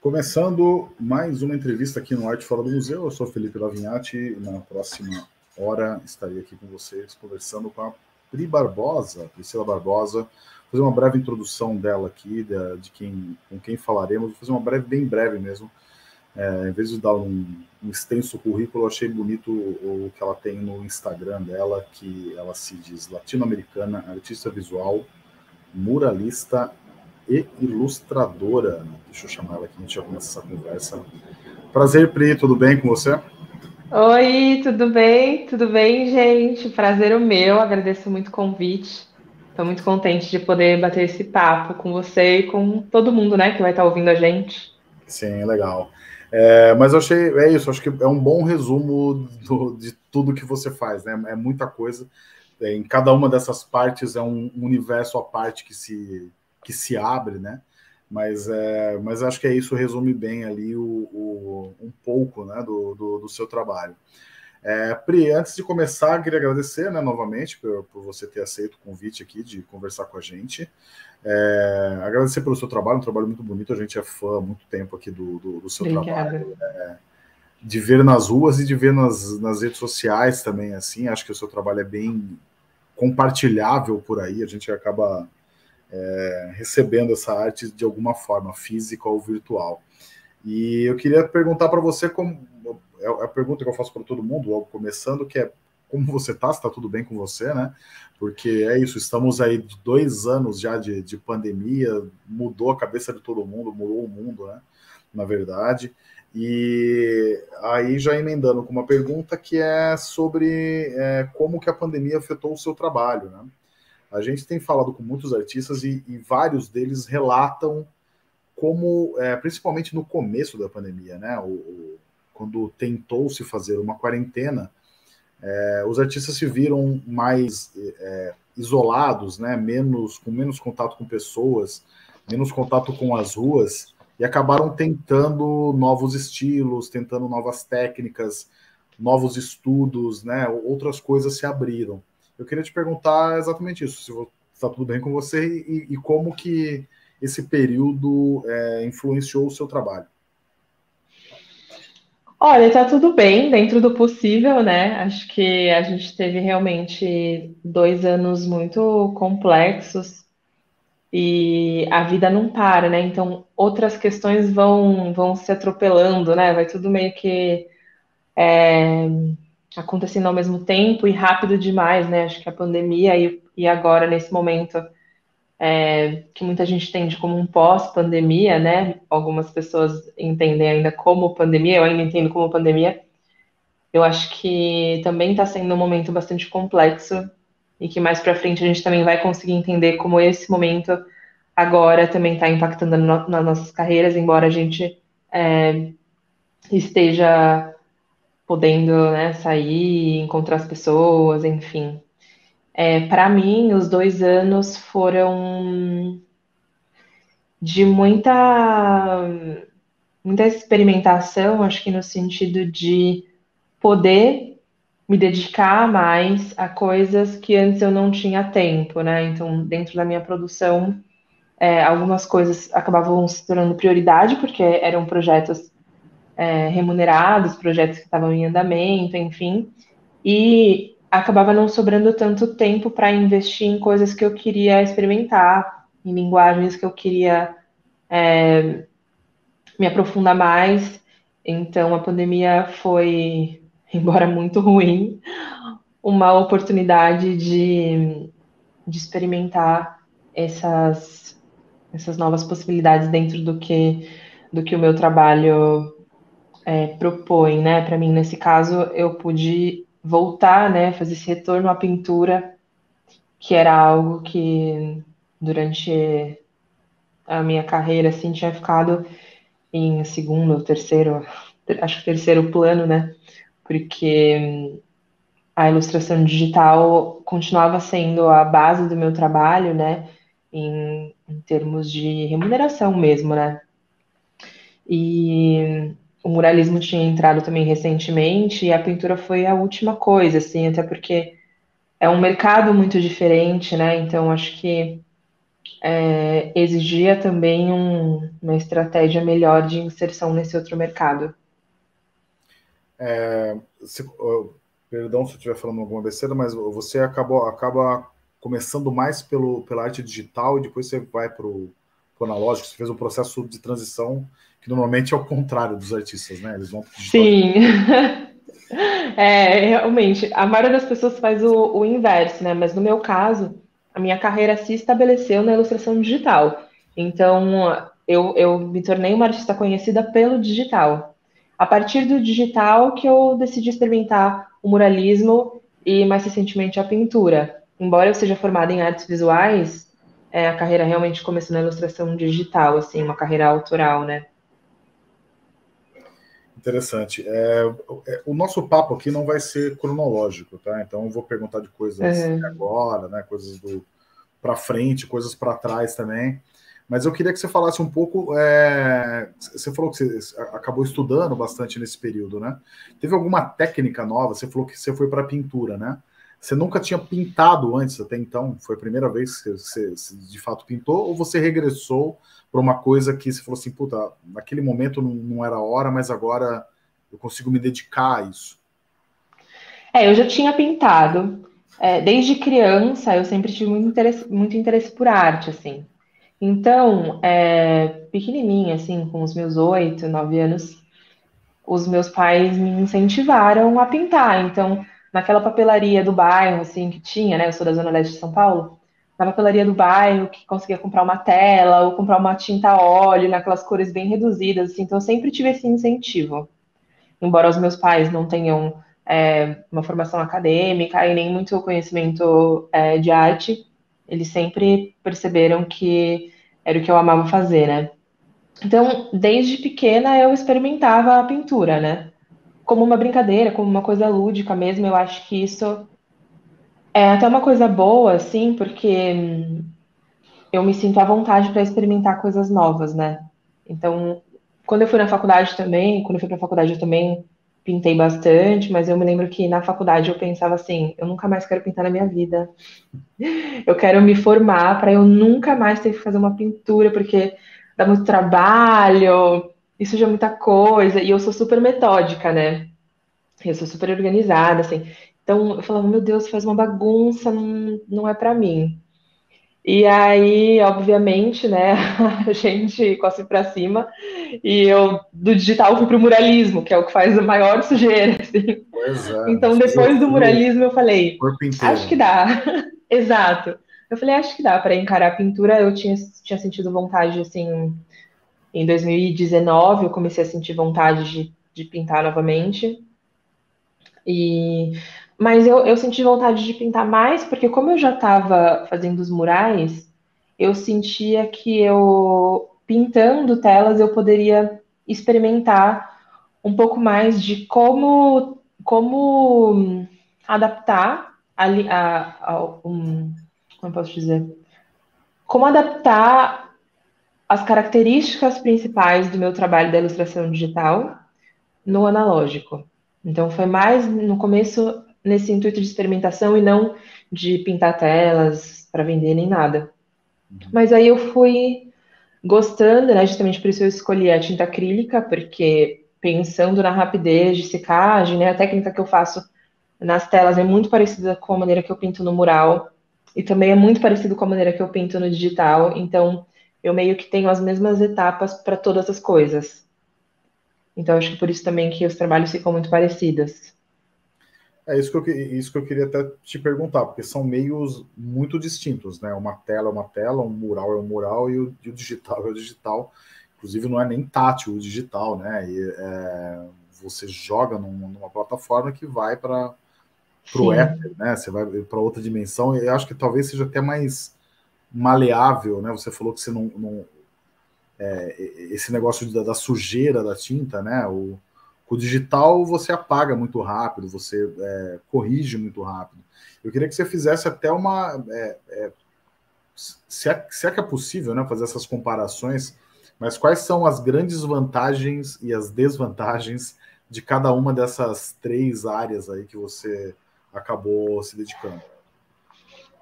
Começando mais uma entrevista aqui no Arte Fora do Museu, eu sou Felipe Lavinhati na próxima hora estarei aqui com vocês conversando com a Pri Barbosa, Priscila Barbosa, fazer uma breve introdução dela aqui, de, de quem, com quem falaremos, vou fazer uma breve, bem breve mesmo, é, em vez de dar um, um, extenso currículo, eu achei bonito o, o, que ela tem no Instagram dela, que ela se diz latino-americana, artista visual, muralista e ilustradora. Deixa eu chamar ela aqui, a gente já começa essa conversa. Prazer, Pri, tudo bem com você? Oi, tudo bem? Tudo bem, gente? Prazer o meu, agradeço muito o convite. Estou muito contente de poder bater esse papo com você e com todo mundo, né, que vai estar ouvindo a gente. Sim, legal. É, mas eu achei, é isso, acho que é um bom resumo do, de tudo que você faz, né? É muita coisa. É, em cada uma dessas partes é um universo à parte que se que se abre, né? Mas, é, mas acho que é isso resume bem ali o, o um pouco né, do, do, do seu trabalho. É, Pri, antes de começar, queria agradecer né, novamente por, por, você ter aceito o convite aqui de conversar com a gente. É, agradecer pelo seu trabalho, um trabalho muito bonito. A gente é fã há muito tempo aqui do, do, do seu Obrigada. trabalho. É, de ver nas ruas e de ver nas, nas redes sociais também, assim. Acho que o seu trabalho é bem compartilhável por aí. A gente acaba é, recebendo essa arte de alguma forma, física ou virtual. E eu queria perguntar para você como é, é a pergunta que eu faço para todo mundo, logo começando, que é como você está, está tudo bem com você, né? Porque é isso, estamos aí dois anos já de, de pandemia, mudou a cabeça de todo mundo, mudou o mundo, né? Na verdade. E aí já emendando com uma pergunta que é sobre é, como que a pandemia afetou o seu trabalho, né? A gente tem falado com muitos artistas e, e vários deles relatam como, é, principalmente no começo da pandemia, né? O, o, quando tentou-se fazer uma quarentena, é, os artistas se viram mais é, isolados, né? Menos com menos contato com pessoas, menos contato com as ruas e acabaram tentando novos estilos, tentando novas técnicas, novos estudos, né? Outras coisas se abriram. Eu queria te perguntar exatamente isso, se está tudo bem com você e, e como que esse período é, influenciou o seu trabalho. Olha, está tudo bem dentro do possível, né? Acho que a gente teve realmente dois anos muito complexos e a vida não para, né? Então outras questões vão vão se atropelando, né? Vai tudo meio que é, acontecendo ao mesmo tempo e rápido demais, né? Acho que a pandemia e, e agora, nesse momento, é, que muita gente entende como um pós-pandemia, né? Algumas pessoas entendem ainda como pandemia, eu ainda entendo como pandemia. Eu acho que também está sendo um momento bastante complexo e que mais para frente a gente também vai conseguir entender como esse momento agora também está impactando no, nas nossas carreiras, embora a gente é, esteja podendo né, sair, encontrar as pessoas, enfim. É, para mim, os dois anos foram de muita, muita experimentação, acho que no sentido de poder me dedicar mais a coisas que antes eu não tinha tempo, né? Então, dentro da minha produção, é, algumas coisas acabavam se tornando prioridade, porque eram projetos é, remunerados, projetos que estavam em andamento, enfim, e acabava não sobrando tanto tempo para investir em coisas que eu queria experimentar, em linguagens que eu queria é, me aprofundar mais. Então, a pandemia foi, embora muito ruim, uma oportunidade de, de experimentar essas, essas novas possibilidades dentro do que, do que o meu trabalho é, propõe, né? Para mim, nesse caso, eu pude voltar, né? Fazer esse retorno à pintura, que era algo que durante a minha carreira, assim, tinha ficado em segundo, terceiro, acho que terceiro plano, né? Porque a ilustração digital continuava sendo a base do meu trabalho, né? Em, em termos de remuneração mesmo, né? E o muralismo tinha entrado também recentemente e a pintura foi a última coisa, assim, até porque é um mercado muito diferente, né? Então acho que é, exigia também um, uma estratégia melhor de inserção nesse outro mercado. É, se, perdão se eu estiver falando alguma besteira, mas você acabou acaba começando mais pelo, pela arte digital e depois você vai para o analógico, você fez um processo de transição que normalmente é o contrário dos artistas, né? Eles vão Sim. é, realmente, a maioria das pessoas faz o, o inverso, né? Mas no meu caso, a minha carreira se estabeleceu na ilustração digital. Então, eu, eu me tornei uma artista conhecida pelo digital. A partir do digital que eu decidi experimentar o muralismo e mais recentemente a pintura. Embora eu seja formada em artes visuais, é, a carreira realmente começou na ilustração digital, assim, uma carreira autoral, né? Interessante. É, é, o nosso papo aqui não vai ser cronológico, tá? Então eu vou perguntar de coisas uhum. agora, né? Coisas do para frente, coisas para trás também. Mas eu queria que você falasse um pouco. É, você falou que você acabou estudando bastante nesse período, né? Teve alguma técnica nova? Você falou que você foi para pintura, né? Você nunca tinha pintado antes até então? Foi a primeira vez que você, você de fato pintou? Ou você regressou para uma coisa que você falou assim, puta, naquele momento não, não era hora, mas agora eu consigo me dedicar a isso? É, eu já tinha pintado. É, desde criança, eu sempre tive muito interesse, muito interesse por arte, assim. Então, é, pequenininha, assim, com os meus oito, nove anos, os meus pais me incentivaram a pintar. Então, naquela papelaria do bairro, assim, que tinha, né? Eu sou da Zona Leste de São Paulo. Na papelaria do bairro, que conseguia comprar uma tela ou comprar uma tinta óleo, naquelas cores bem reduzidas, assim. Então, eu sempre tive esse incentivo. Embora os meus pais não tenham é, uma formação acadêmica e nem muito conhecimento é, de arte, eles sempre perceberam que era o que eu amava fazer, né? Então, desde pequena eu experimentava a pintura, né? Como uma brincadeira, como uma coisa lúdica mesmo. Eu acho que isso é até uma coisa boa, assim, porque eu me sinto à vontade para experimentar coisas novas, né? Então, quando eu fui na faculdade também, quando eu fui para a faculdade eu também pintei bastante, mas eu me lembro que na faculdade eu pensava assim, eu nunca mais quero pintar na minha vida. Eu quero me formar para eu nunca mais ter que fazer uma pintura, porque dá muito trabalho, isso já é muita coisa, e eu sou super metódica, né? Eu sou super organizada, assim. Então eu falava, meu Deus, faz uma bagunça, não, não é para mim. E aí, obviamente, né, a gente cospe para cima e eu do digital fui para o muralismo, que é o que faz a maior sujeira. Assim. É, então, depois do muralismo, eu falei, acho que dá. Exato. Eu falei, acho que dá para encarar a pintura. Eu tinha, tinha sentido vontade, assim, em 2019, eu comecei a sentir vontade de, de pintar novamente. E mas eu, eu senti vontade de pintar mais, porque como eu já estava fazendo os murais, eu sentia que eu, pintando telas, eu poderia experimentar um pouco mais de como, como adaptar a, a, a um, como posso dizer? Como adaptar as características principais do meu trabalho da ilustração digital no analógico. Então foi mais no começo nesse intuito de experimentação e não de pintar telas para vender nem nada. Uhum. Mas aí eu fui gostando, né? Justamente por isso eu escolhi a tinta acrílica, porque pensando na rapidez de secagem, né? A técnica que eu faço nas telas é muito parecida com a maneira que eu pinto no mural e também é muito parecido com a maneira que eu pinto no digital. Então eu meio que tenho as mesmas etapas para todas as coisas. Então acho que por isso também que os trabalhos ficam muito parecidos. É isso que, eu, isso que eu queria até te perguntar, porque são meios muito distintos, né? Uma tela é uma tela, um mural é um mural e o, e o digital é o digital. Inclusive, não é nem tátil o digital, né? E, é, você joga num, numa plataforma que vai para o éter, né? Você vai para outra dimensão. E eu acho que talvez seja até mais maleável, né? Você falou que você não. não é, esse negócio da, da, sujeira da tinta, né? O, o digital você apaga muito rápido, você é, corrige muito rápido. Eu queria que você fizesse até uma. É, é, se, é, se é que é possível né, fazer essas comparações, mas quais são as grandes vantagens e as desvantagens de cada uma dessas três áreas aí que você acabou se dedicando?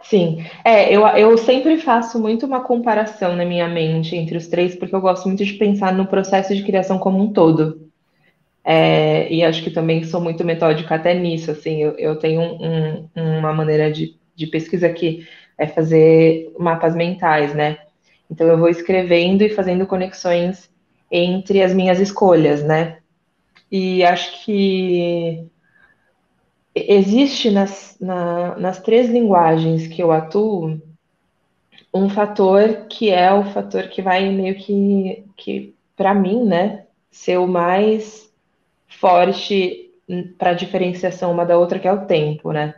Sim, é, eu, eu sempre faço muito uma comparação na minha mente entre os três, porque eu gosto muito de pensar no processo de criação como um todo. É, e acho que também sou muito metódica até nisso, assim, eu, eu tenho um, uma maneira de, de pesquisa que é fazer mapas mentais, né? Então eu vou escrevendo e fazendo conexões entre as minhas escolhas, né? E acho que existe nas, na, nas três linguagens que eu atuo um fator que é o fator que vai meio que, que para mim, né, ser o mais forte para diferenciação uma da outra, que é o tempo, né?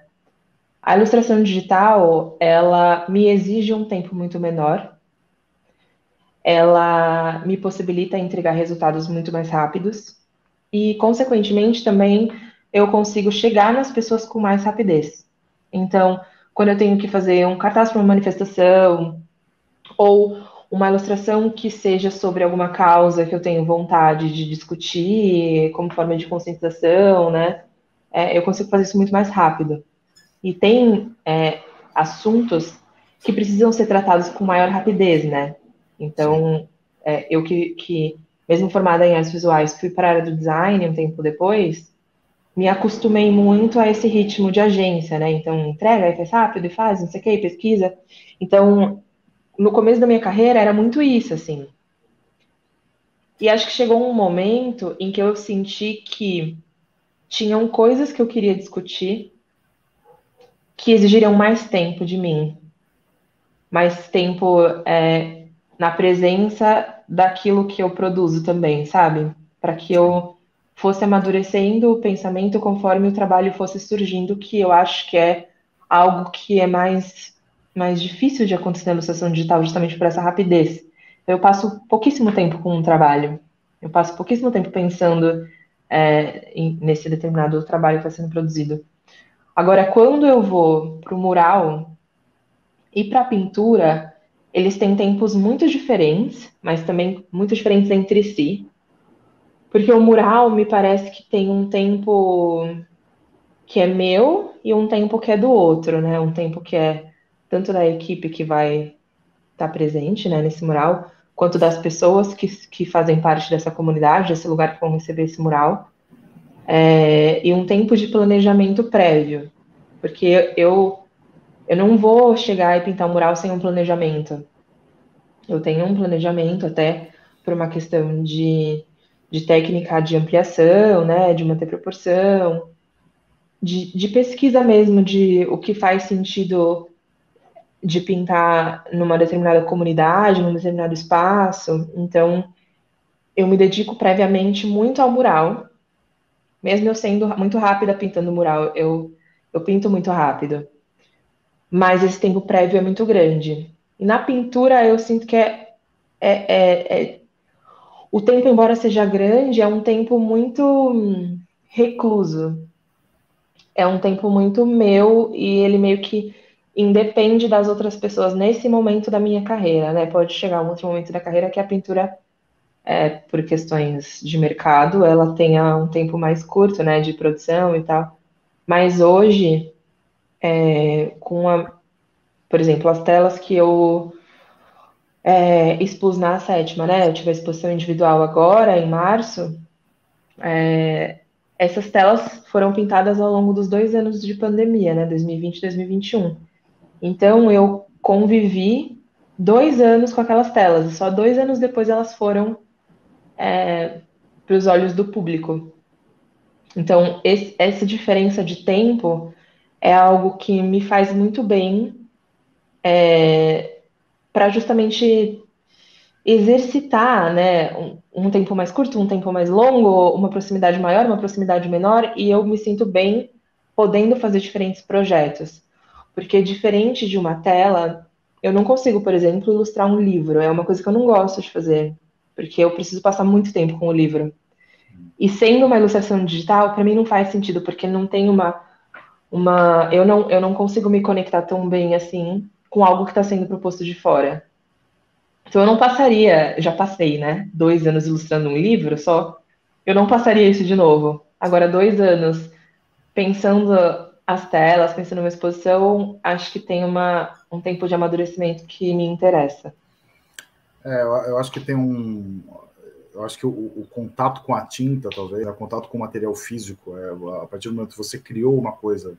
A ilustração digital, ela me exige um tempo muito menor, ela me possibilita entregar resultados muito mais rápidos e, consequentemente, também eu consigo chegar nas pessoas com mais rapidez. Então, quando eu tenho que fazer um cartaz para uma manifestação ou uma ilustração que seja sobre alguma causa que eu tenho vontade de discutir como forma de conscientização, né? É, eu consigo fazer isso muito mais rápido. E tem é, assuntos que precisam ser tratados com maior rapidez, né? Então, é, eu que, que, mesmo formada em artes visuais, fui para a área do design um tempo depois, me acostumei muito a esse ritmo de agência, né? Então, entrega, e faz rápido, e faz, não sei o que, pesquisa. Então, no começo da minha carreira, era muito isso, assim. E acho que chegou um momento em que eu senti que tinham coisas que eu queria discutir que exigiriam mais tempo de mim. Mais tempo é, na presença daquilo que eu produzo também, sabe? Para que eu fosse amadurecendo o pensamento conforme o trabalho fosse surgindo, que eu acho que é algo que é mais, mais difícil de acontecer na ilustração digital, justamente por essa rapidez. Eu passo pouquíssimo tempo com um trabalho, eu passo pouquíssimo tempo pensando é, nesse determinado trabalho que está sendo produzido. Agora, quando eu vou para o mural e para a pintura, eles têm tempos muito diferentes, mas também muito diferentes entre si. Porque o mural me parece que tem um tempo que é meu e um tempo que é do outro, né? Um tempo que é tanto da equipe que vai estar tá presente né, nesse mural, quanto das pessoas que, que fazem parte dessa comunidade, desse lugar que vão receber esse mural. É, e um tempo de planejamento prévio. Porque eu, eu não vou chegar e pintar um mural sem um planejamento. Eu tenho um planejamento até por uma questão de de técnica de ampliação, né, de manter proporção, de, de pesquisa mesmo de o que faz sentido de pintar numa determinada comunidade, num determinado espaço. Então, eu me dedico previamente muito ao mural, mesmo eu sendo muito rápida pintando mural, eu, eu pinto muito rápido. Mas esse tempo prévio é muito grande. E na pintura eu sinto que é, é, é, é o tempo, embora seja grande, é um tempo muito hum, recluso. É um tempo muito meu e ele meio que independe das outras pessoas nesse momento da minha carreira, né? Pode chegar um outro momento da carreira que a pintura, é, por questões de mercado, ela tenha um tempo mais curto, né, de produção e tal. Mas hoje, é, com a, por exemplo, as telas que eu é, expus na sétima, né? Eu tive a exposição individual agora, em março. É, essas telas foram pintadas ao longo dos dois anos de pandemia, né? 2020 e 2021. Então, eu convivi dois anos com aquelas telas, e só dois anos depois elas foram é, para os olhos do público. Então, esse, essa diferença de tempo é algo que me faz muito bem é, para justamente exercitar, né, um, um, tempo mais curto, um tempo mais longo, uma proximidade maior, uma proximidade menor, e eu me sinto bem podendo fazer diferentes projetos. Porque diferente de uma tela, eu não consigo, por exemplo, ilustrar um livro, é uma coisa que eu não gosto de fazer, porque eu preciso passar muito tempo com o livro. E sendo uma ilustração digital, para mim não faz sentido, porque não tem uma uma eu não eu não consigo me conectar tão bem assim com algo que está sendo proposto de fora. Então eu não passaria, já passei, né? Dois anos ilustrando um livro só, eu não passaria isso de novo. Agora, dois anos pensando as telas, pensando numa exposição, acho que tem uma, um tempo de amadurecimento que me interessa. É, eu, eu acho que tem um. Eu acho que o, o, contato com a tinta, talvez, o contato com o material físico, é, a partir do momento que você criou uma coisa,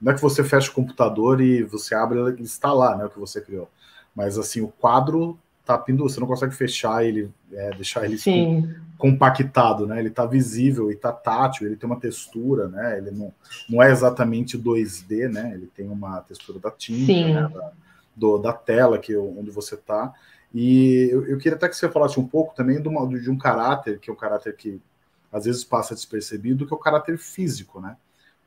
não é que você fecha o computador e você abre e está lá, né, o que você criou. Mas assim, o quadro tá pendurado, você não consegue fechar ele, é, deixar ele Sim. compactado, né? Ele tá visível e tá tátil, ele tem uma textura, né? Ele não, não é exatamente 2D, né? Ele tem uma textura da tinta, né? da, do, da tela que onde você tá. E eu, eu, queria até que você falasse um pouco também de, uma, de um caráter, que é um caráter que às vezes passa despercebido, que é o caráter físico, né?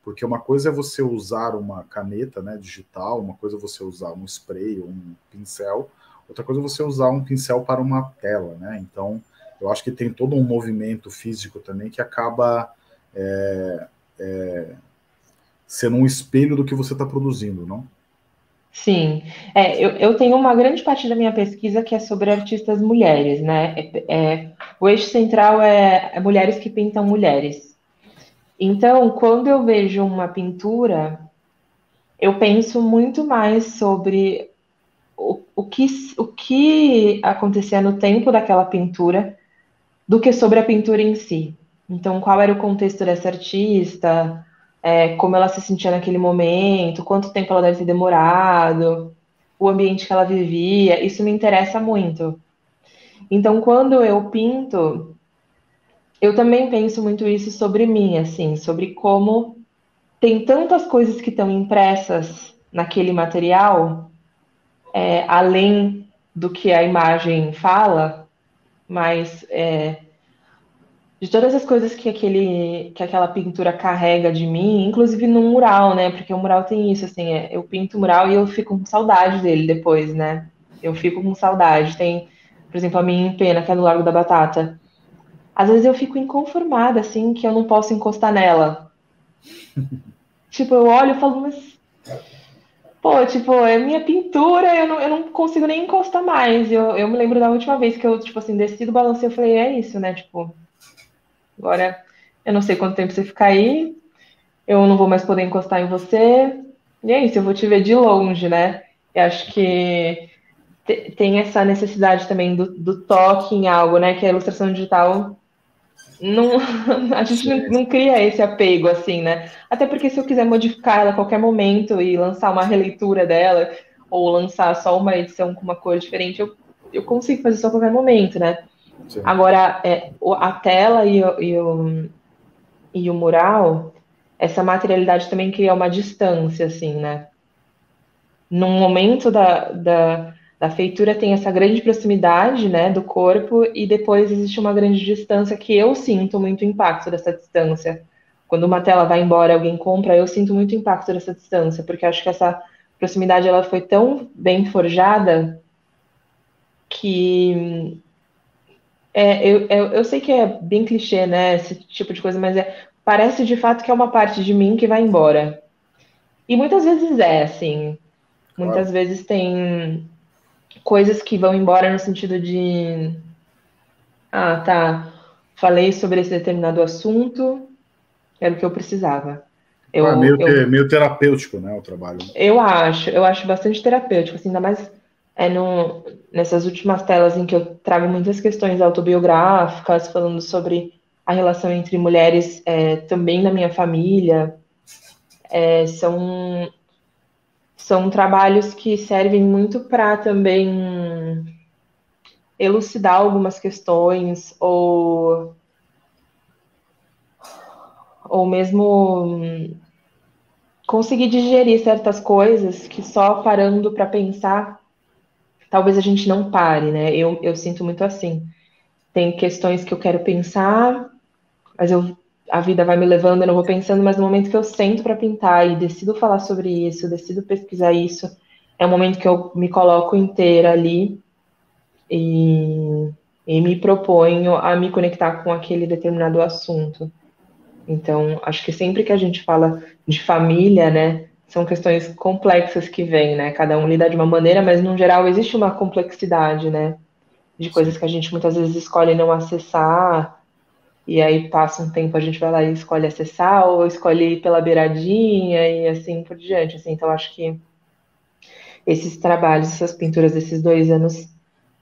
Porque uma coisa é você usar uma caneta né, digital, uma coisa é você usar um spray um pincel, outra coisa é você usar um pincel para uma tela, né? Então, eu acho que tem todo um movimento físico também que acaba é, é, sendo um espelho do que você está produzindo, não? Sim, é, eu, eu, tenho uma grande parte da minha pesquisa que é sobre artistas mulheres, né? É, é o eixo central é, é mulheres que pintam mulheres. Então, quando eu vejo uma pintura, eu penso muito mais sobre o, o, que, o que acontecia no tempo daquela pintura do que sobre a pintura em si. Então, qual era o contexto dessa artista, é, como ela se sentia naquele momento, quanto tempo ela deve ter demorado, o ambiente que ela vivia, isso me interessa muito. Então, quando eu pinto, eu também penso muito isso sobre mim, assim, sobre como tem tantas coisas que estão impressas naquele material, é, além do que a imagem fala, mas é, de todas as coisas que, aquele, que aquela pintura carrega de mim, inclusive no mural, né? Porque o mural tem isso, assim, é, eu pinto o mural e eu fico com saudade dele depois, né? Eu fico com saudade. Tem, por exemplo, a minha em pena, que é no Largo da Batata às vezes eu fico inconformada, assim, que eu não posso encostar nela. tipo, eu olho e falo, mas. Pô, tipo, é minha pintura, eu não, eu não consigo nem encostar mais. Eu, eu me lembro da última vez que eu, tipo assim, desci do balanço eu falei, é isso, né? Tipo, agora eu não sei quanto tempo você ficar aí, eu não vou mais poder encostar em você. E é isso, eu vou te ver de longe, né? Eu acho que tem essa necessidade também do, do toque em algo, né? Que a ilustração digital não, a gente não, não, cria esse apego assim, né? Até porque se eu quiser modificar ela a qualquer momento e lançar uma releitura dela, ou lançar só uma edição com uma cor diferente, eu, eu consigo fazer isso a qualquer momento, né? Sim. Agora, é, a tela e o, e, o, e o mural, essa materialidade também cria uma distância, assim, né? Num momento da, da da feitura tem essa grande proximidade, né, do corpo e depois existe uma grande distância que eu sinto muito impacto dessa distância. Quando uma tela vai embora, alguém compra, eu sinto muito impacto dessa distância, porque acho que essa proximidade ela foi tão bem forjada que é, eu, eu, eu sei que é bem clichê, né, esse tipo de coisa, mas é, parece de fato que é uma parte de mim que vai embora. E muitas vezes é, assim. Muitas claro. vezes tem coisas que vão embora no sentido de ah, tá, falei sobre esse determinado assunto, era o que eu precisava. Eu, ah, meio, eu, meio terapêutico, né, o trabalho. Eu acho, eu acho bastante terapêutico, assim, ainda mais é no, nessas últimas telas em que eu trago muitas questões autobiográficas, falando sobre a relação entre mulheres é, também na minha família. É, são são trabalhos que servem muito para também elucidar algumas questões ou ou mesmo conseguir digerir certas coisas que só parando para pensar talvez a gente não pare, né? Eu, eu sinto muito assim. Tem questões que eu quero pensar, mas eu a vida vai me levando, eu não vou pensando, mas no momento que eu sento para pintar e decido falar sobre isso, decido pesquisar isso, é o momento que eu me coloco inteira ali e, e me proponho a me conectar com aquele determinado assunto. Então, acho que sempre que a gente fala de família, né, são questões complexas que vêm, né? Cada um lida de uma maneira, mas no geral existe uma complexidade, né? De coisas que a gente muitas vezes escolhe não acessar, e aí passa um tempo, a gente vai lá e escolhe acessar, ou escolhe ir pela beiradinha, e assim por diante. Assim, então, acho que esses trabalhos, essas pinturas desses dois anos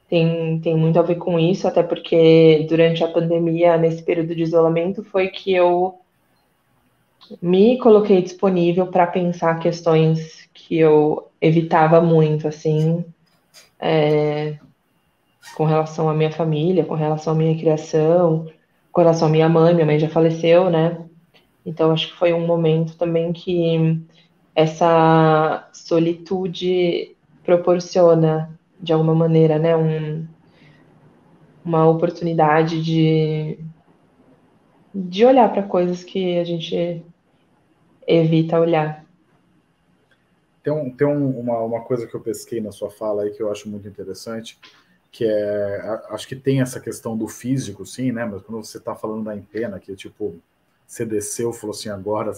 tem, tem muito a ver com isso, até porque durante a pandemia, nesse período de isolamento, foi que eu me coloquei disponível para pensar questões que eu evitava muito, assim, é, com relação à minha família, com relação à minha criação, à minha mãe, minha mãe já faleceu, né? Então acho que foi um momento também que essa solitude proporciona de alguma maneira, né, um, uma oportunidade de de olhar para coisas que a gente evita olhar. Tem, um, tem um, uma, uma coisa que eu pesquei na sua fala aí que eu acho muito interessante, que é, acho que tem essa questão do físico, sim, né? Mas quando você está falando da empena, que tipo, você desceu, falou assim, agora,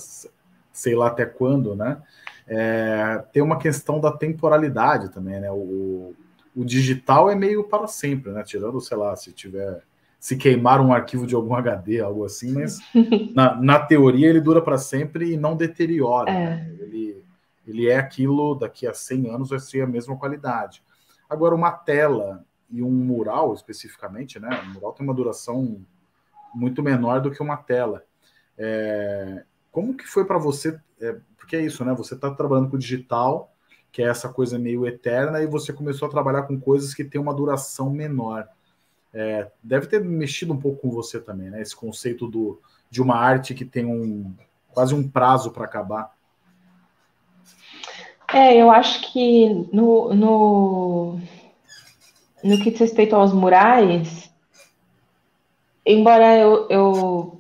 sei lá até quando, né? É, tem uma questão da temporalidade também, né? O, o digital é meio para sempre, né? Tirando, sei lá, se tiver se queimar um arquivo de algum HD, algo assim, mas na, na teoria ele dura para sempre e não deteriora. É. Né? Ele, ele é aquilo, daqui a 100 anos vai ser a mesma qualidade. Agora, uma tela e um mural, especificamente, né? O mural tem uma duração muito menor do que uma tela. É, como que foi para você? É, porque é isso, né? Você está trabalhando com digital, que é essa coisa meio eterna, e você começou a trabalhar com coisas que têm uma duração menor. É, deve ter mexido um pouco com você também, né? Esse conceito do, de uma arte que tem um quase um prazo para acabar. É, eu acho que no, no no que diz respeito aos murais, embora eu, eu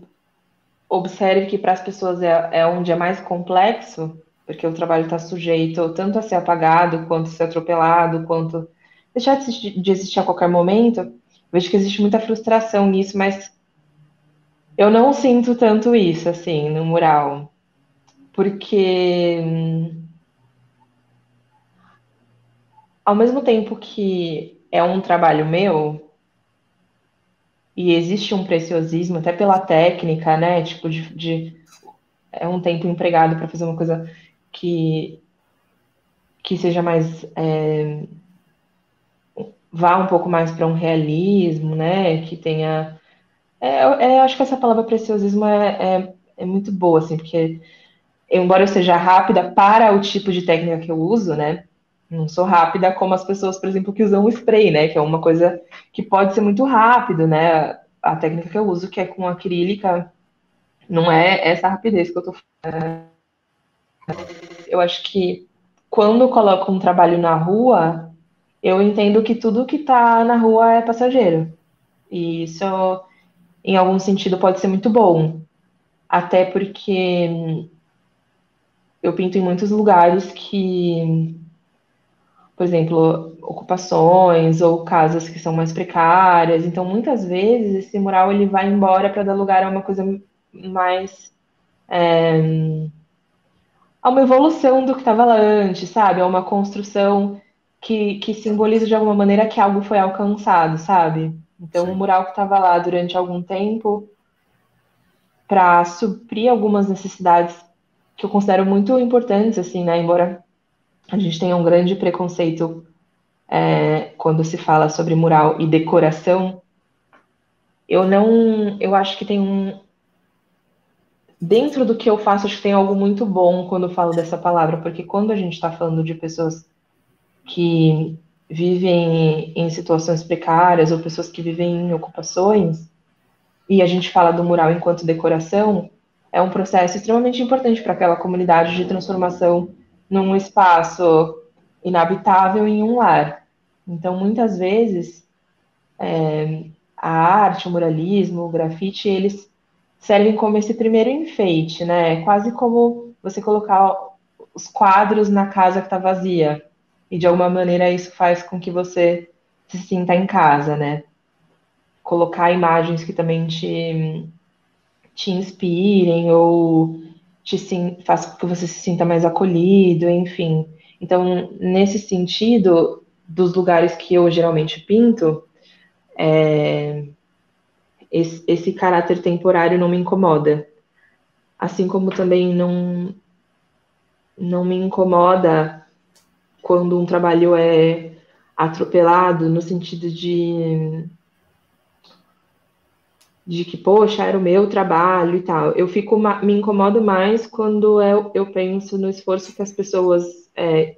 observe que para as pessoas é, é onde é mais complexo, porque o trabalho está sujeito tanto a ser apagado, quanto a ser atropelado, quanto deixar de existir a qualquer momento, vejo que existe muita frustração nisso, mas eu não sinto tanto isso, assim, no mural. Porque hum, ao mesmo tempo que é um trabalho meu e existe um preciosismo até pela técnica, né? Tipo de, de é um tempo empregado para fazer uma coisa que que seja mais é, vá um pouco mais para um realismo, né? Que tenha é, é, acho que essa palavra preciosismo é, é, é muito boa, assim, porque embora eu seja rápida para o tipo de técnica que eu uso, né? Não sou rápida como as pessoas, por exemplo, que usam o spray, né? Que é uma coisa que pode ser muito rápido, né? A técnica que eu uso, que é com acrílica, não é essa rapidez que eu tô falando. Eu acho que quando eu coloco um trabalho na rua, eu entendo que tudo que tá na rua é passageiro. E isso, em algum sentido, pode ser muito bom. Até porque eu pinto em muitos lugares que por exemplo, ocupações ou casas que são mais precárias. Então, muitas vezes esse mural ele vai embora para dar lugar a uma coisa mais é, a uma evolução do que estava lá antes, sabe? A uma construção que, que simboliza de alguma maneira que algo foi alcançado, sabe? Então, Sim. um mural que estava lá durante algum tempo para suprir algumas necessidades que eu considero muito importantes, assim, né? Embora a gente tem um grande preconceito é, quando se fala sobre mural e decoração. Eu não, eu acho que tem um dentro do que eu faço, acho que tem algo muito bom quando eu falo dessa palavra, porque quando a gente está falando de pessoas que vivem em situações precárias ou pessoas que vivem em ocupações, e a gente fala do mural enquanto decoração, é um processo extremamente importante para aquela comunidade de transformação num espaço inabitável em um lar. Então, muitas vezes, é, a arte, o muralismo, o grafite, eles servem como esse primeiro enfeite, né? Quase como você colocar os quadros na casa que está vazia. E de alguma maneira isso faz com que você se sinta em casa, né? Colocar imagens que também te, te inspirem ou te sim, faz com que você se sinta mais acolhido, enfim. Então, nesse sentido, dos lugares que eu geralmente pinto, é, esse, esse caráter temporário não me incomoda. Assim como também não, não me incomoda quando um trabalho é atropelado no sentido de de que, poxa, era o meu trabalho e tal. Eu fico, me incomodo mais quando eu, eu penso no esforço que as pessoas é,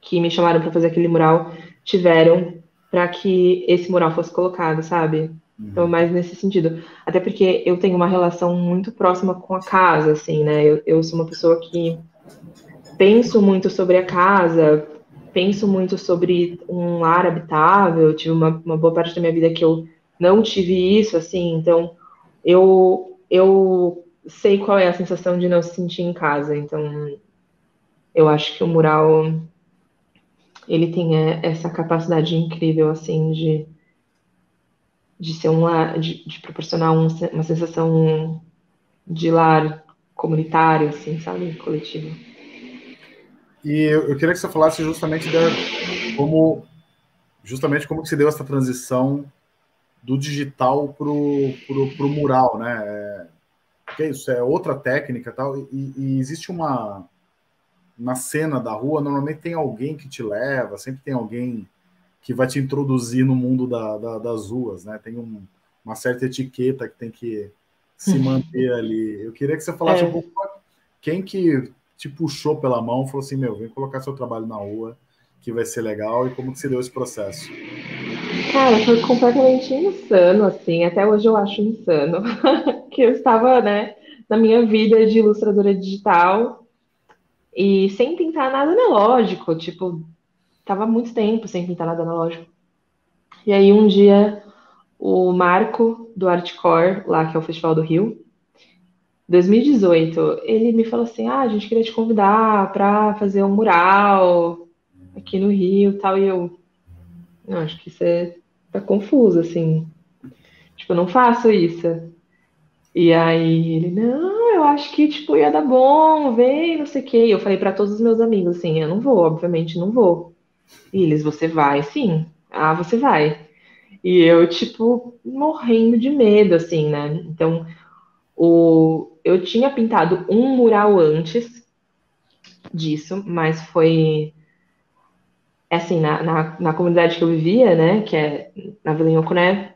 que me chamaram para fazer aquele mural tiveram para que esse mural fosse colocado, sabe? Uhum. Então, mais nesse sentido. Até porque eu tenho uma relação muito próxima com a casa, assim, né? Eu, eu sou uma pessoa que penso muito sobre a casa, penso muito sobre um lar habitável. Eu tive uma, uma boa parte da minha vida que eu não tive isso, assim, então eu, eu sei qual é a sensação de não se sentir em casa, então eu acho que o mural ele tem é, essa capacidade incrível, assim, de, de ser um lar, de, de proporcionar um, uma sensação de lar comunitário, assim, sabe, coletivo. E eu, eu queria que você falasse justamente da, como justamente como que se deu essa transição do digital pro, pro, pro mural, né? É, que é isso, é outra técnica tal, e, e existe uma na cena da rua, normalmente tem alguém que te leva, sempre tem alguém que vai te introduzir no mundo da, da, das ruas, né? Tem um, uma certa etiqueta que tem que se uhum. manter ali. Eu queria que você falasse é. um pouco quem que te puxou pela mão, falou assim, meu, vem colocar seu trabalho na rua, que vai ser legal, e como que se deu esse processo? Cara, foi completamente insano, assim. Até hoje eu acho insano. que eu estava, né, na minha vida de ilustradora digital e sem pintar nada analógico. Tipo, tava muito tempo sem pintar nada analógico. E aí um dia o Marco do Artcore, lá que é o Festival do Rio, 2018, ele me falou assim: "Ah, a gente queria te convidar para fazer um mural aqui no Rio", tal, e eu não, acho que isso é tá confuso, assim. Tipo, eu não faço isso. E aí ele, não, eu acho que, tipo, ia dar bom, vem, não sei o quê. E eu falei para todos os meus amigos, assim, eu não vou, obviamente não vou. E eles, você vai? Sim. Ah, você vai. E eu, tipo, morrendo de medo, assim, né? Então, o... eu tinha pintado um mural antes disso, mas foi assim, na, na, na, comunidade que eu vivia, né, que é na Vila Inhocuné,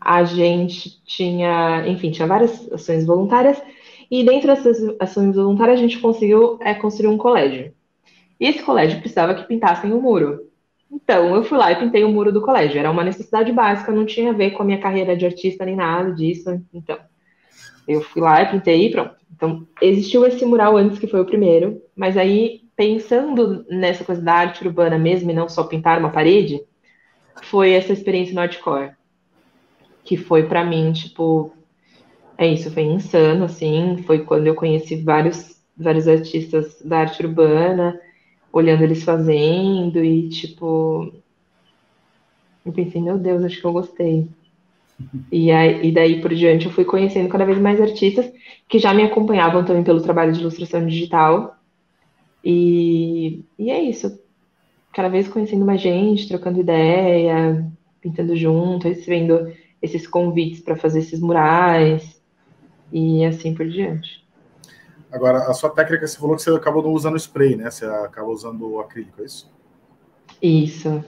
a gente tinha, enfim, tinha várias ações voluntárias, e dentro dessas ações voluntárias a gente conseguiu é, construir um colégio. E esse colégio precisava que pintassem o um muro. Então, eu fui lá e pintei o muro do colégio. Era uma necessidade básica, não tinha a ver com a minha carreira de artista nem nada disso. Então, eu fui lá e pintei e pronto. Então, existiu esse mural antes, que foi o primeiro, mas aí pensando nessa coisa da arte urbana mesmo, e não só pintar uma parede, foi essa experiência no hardcore. Que foi para mim, tipo, é isso, foi insano, assim. Foi quando eu conheci vários, vários artistas da arte urbana, olhando eles fazendo, e tipo. Eu pensei, meu Deus, acho que eu gostei. E, aí, e daí por diante eu fui conhecendo cada vez mais artistas que já me acompanhavam também pelo trabalho de ilustração digital e, e é isso. Cada vez conhecendo mais gente, trocando ideia, pintando junto, recebendo esses convites para fazer esses murais e assim por diante. Agora, a sua técnica, você falou que você acabou não usando spray, né? Você acaba usando o acrílico, é isso? Isso.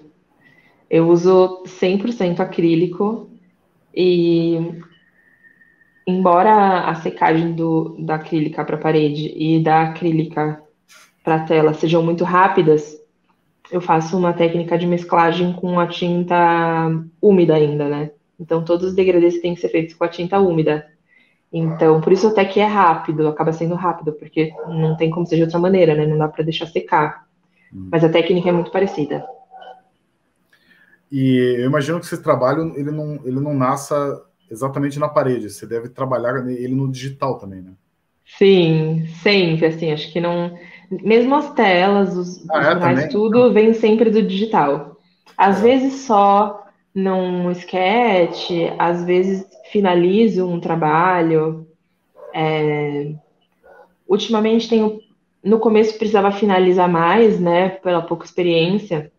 Eu uso 100% acrílico e embora a secagem do, da acrílica para a parede e da acrílica para a tela sejam muito rápidas, eu faço uma técnica de mesclagem com a tinta úmida ainda, né? Então todos os degradês têm que ser feitos com a tinta úmida. Então, por isso até que é rápido, acaba sendo rápido, porque não tem como ser de outra maneira, né? Não dá para deixar secar. Hum. Mas a técnica é muito parecida. E eu imagino que esse trabalho ele não, ele não nasça exatamente na parede. Você deve trabalhar ele no digital também, né? Sim, sempre. Assim, acho que não mesmo as telas, os, ah, os é, tudo vem sempre do digital. Às é. vezes só num sketch, às vezes finalizo um trabalho. É... Ultimamente tenho. No começo precisava finalizar mais, né? Pela pouca experiência,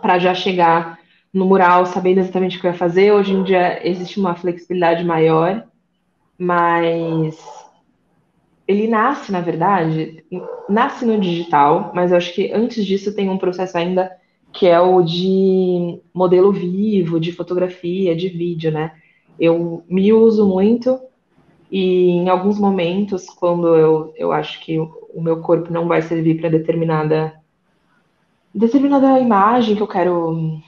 para já chegar no mural sabendo exatamente o que eu ia fazer. Hoje em dia existe uma flexibilidade maior, mas ele nasce, na verdade, nasce no digital, mas eu acho que antes disso tem um processo ainda que é o de modelo vivo, de fotografia, de vídeo, né? Eu me uso muito e em alguns momentos, quando eu, eu acho que o meu corpo não vai servir para determinada determinada imagem que eu quero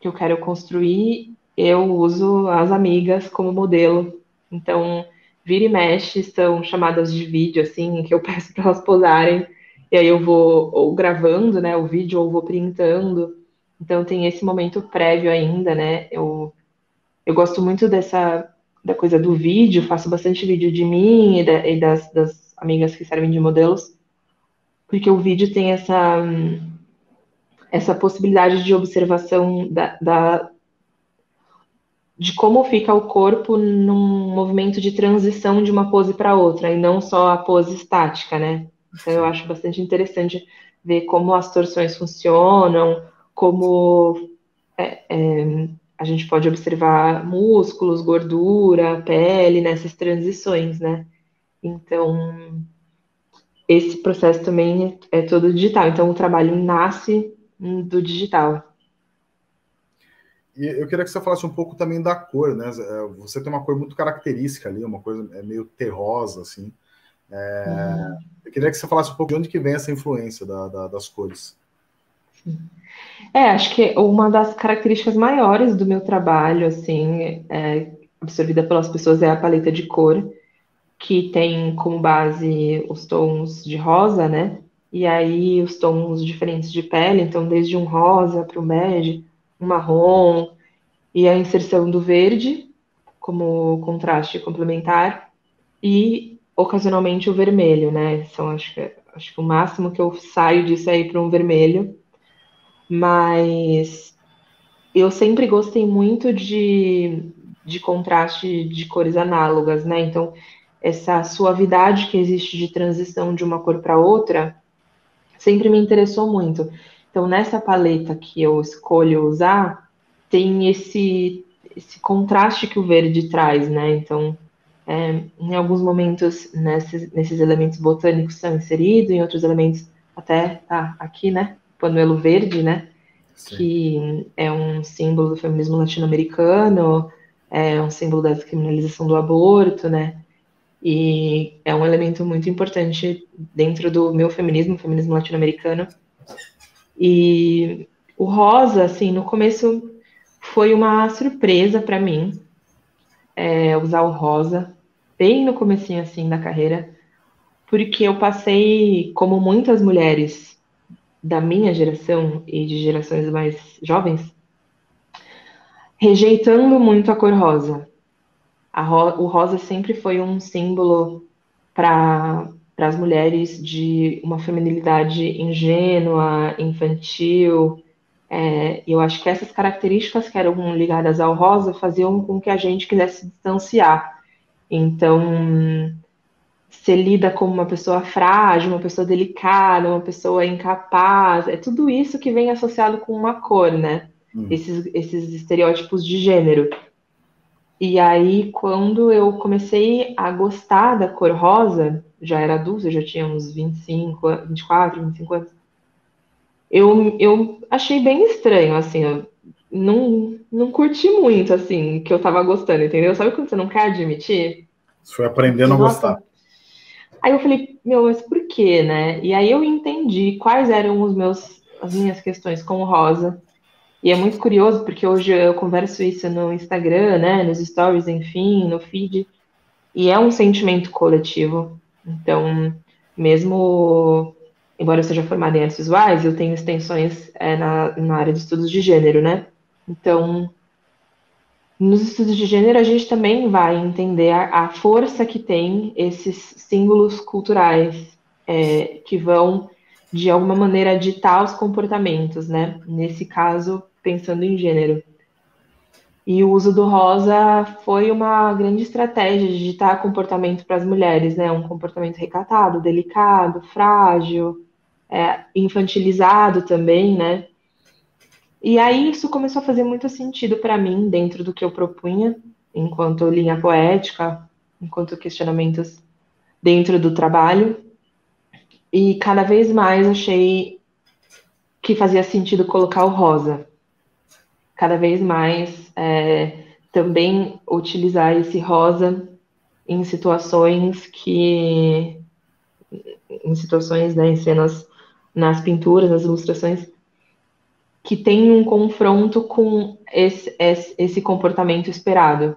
que eu quero construir, eu uso as amigas como modelo. Então, vira e mexe são chamadas de vídeo assim, que eu peço para elas posarem e aí eu vou ou gravando, né, o vídeo ou vou printando. Então tem esse momento prévio ainda, né? Eu eu gosto muito dessa da coisa do vídeo, faço bastante vídeo de mim e, da, e das, das amigas que servem de modelos, porque o vídeo tem essa essa possibilidade de observação da, da, de como fica o corpo num movimento de transição de uma pose para outra, e não só a pose estática, né? Então eu acho bastante interessante ver como as torções funcionam, como é, é, a gente pode observar músculos, gordura, pele nessas transições, né? Então, esse processo também é todo digital. Então, o trabalho nasce do digital. E eu queria que você falasse um pouco também da cor, né? É, você tem uma cor muito característica ali, uma coisa é meio terrosa, assim. É... Uhum. Eu queria que você falasse um pouco de onde que vem essa influência da, da, das cores. É, acho que uma das características maiores do meu trabalho, assim, é, absorvida pelas pessoas é a paleta de cor, que tem como base os tons de rosa, né? E aí os tons diferentes de pele, então desde um rosa para um bege, marrom, e a inserção do verde como contraste complementar, e ocasionalmente o vermelho, né? São acho que, acho que o máximo que eu saio disso é ir para um vermelho, mas eu sempre gostei muito de, de contraste de cores análogas, né? Então, essa suavidade que existe de transição de uma cor para outra sempre me interessou muito. Então, nessa paleta que eu escolho usar, tem esse, esse contraste que o verde traz, né? Então, é, em alguns momentos, nesses, nesses elementos botânicos são inseridos, em outros elementos, até tá aqui, né? Panuelo verde, né? Sim. Que é um símbolo do feminismo latino-americano, é um símbolo da descriminalização do aborto, né? E é um elemento muito importante dentro do meu feminismo, feminismo latino-americano. E o rosa, assim, no começo foi uma surpresa para mim é, usar o rosa, bem no comecinho assim da carreira, porque eu passei, como muitas mulheres da minha geração e de gerações mais jovens, rejeitando muito a cor rosa. A ro o rosa sempre foi um símbolo para as mulheres de uma feminilidade ingênua, infantil. É, eu acho que essas características que eram ligadas ao rosa faziam com que a gente quisesse se distanciar então, ser lida como uma pessoa frágil, uma pessoa delicada, uma pessoa incapaz, é tudo isso que vem associado com uma cor, né? Hum. Esses, esses estereótipos de gênero. E aí, quando eu comecei a gostar da cor rosa, já era adulta, já tinha uns 25, 24, 25 anos, eu, eu achei bem estranho, assim, eu não, não curti muito, assim, que eu tava gostando, entendeu? Sabe quando você não quer admitir? Você foi aprendendo a gostar. Aí eu falei, meu, mas por quê, né? E aí eu entendi quais eram os meus, as minhas questões com o rosa. E é muito curioso, porque hoje eu converso isso no Instagram, né? Nos stories, enfim, no feed. E é um sentimento coletivo. Então, mesmo embora eu seja formada em artes visuais, eu tenho extensões é, na, na área de estudos de gênero, né? Então, nos estudos de gênero, a gente também vai entender a, a força que tem esses símbolos culturais é, que vão, de alguma maneira, ditar os comportamentos, né? Nesse caso, pensando em gênero. E o uso do rosa foi uma grande estratégia de ditar comportamento para as mulheres, né? Um comportamento recatado, delicado, frágil, é, infantilizado também, né? E aí isso começou a fazer muito sentido para mim dentro do que eu propunha, enquanto linha poética, enquanto questionamentos dentro do trabalho. E cada vez mais achei que fazia sentido colocar o rosa. Cada vez mais é, também utilizar esse rosa em situações que em situações, né, em cenas nas pinturas, nas ilustrações que tem um confronto com esse, esse, esse comportamento esperado.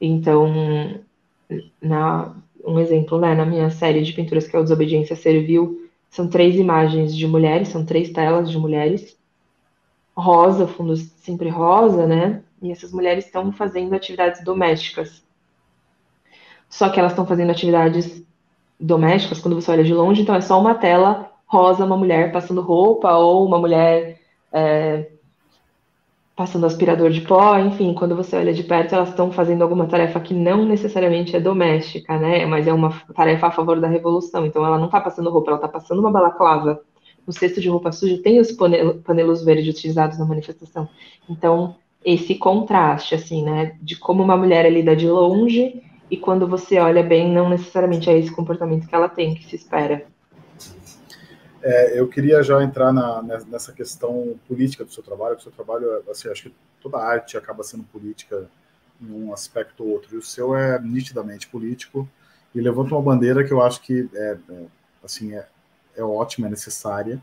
Então, na, um exemplo, né, na minha série de pinturas que é o Desobediência Servil, são três imagens de mulheres, são três telas de mulheres, rosa, fundo sempre rosa, né? E essas mulheres estão fazendo atividades domésticas. Só que elas estão fazendo atividades domésticas quando você olha de longe, então é só uma tela rosa, uma mulher passando roupa ou uma mulher é, passando aspirador de pó, enfim, quando você olha de perto, elas estão fazendo alguma tarefa que não necessariamente é doméstica, né? Mas é uma tarefa a favor da revolução. Então ela não está passando roupa, ela está passando uma balaclava. No cesto de roupa suja tem os panelos verdes utilizados na manifestação. Então, esse contraste, assim, né? De como uma mulher lida de longe e quando você olha bem, não necessariamente é esse comportamento que ela tem, que se espera. É, eu queria já entrar na, nessa questão política do seu trabalho, o seu trabalho, assim, acho que toda arte acaba sendo política em um aspecto ou outro, e o seu é nitidamente político, e levanta uma bandeira que eu acho que é, é assim, é, é ótima, é necessária.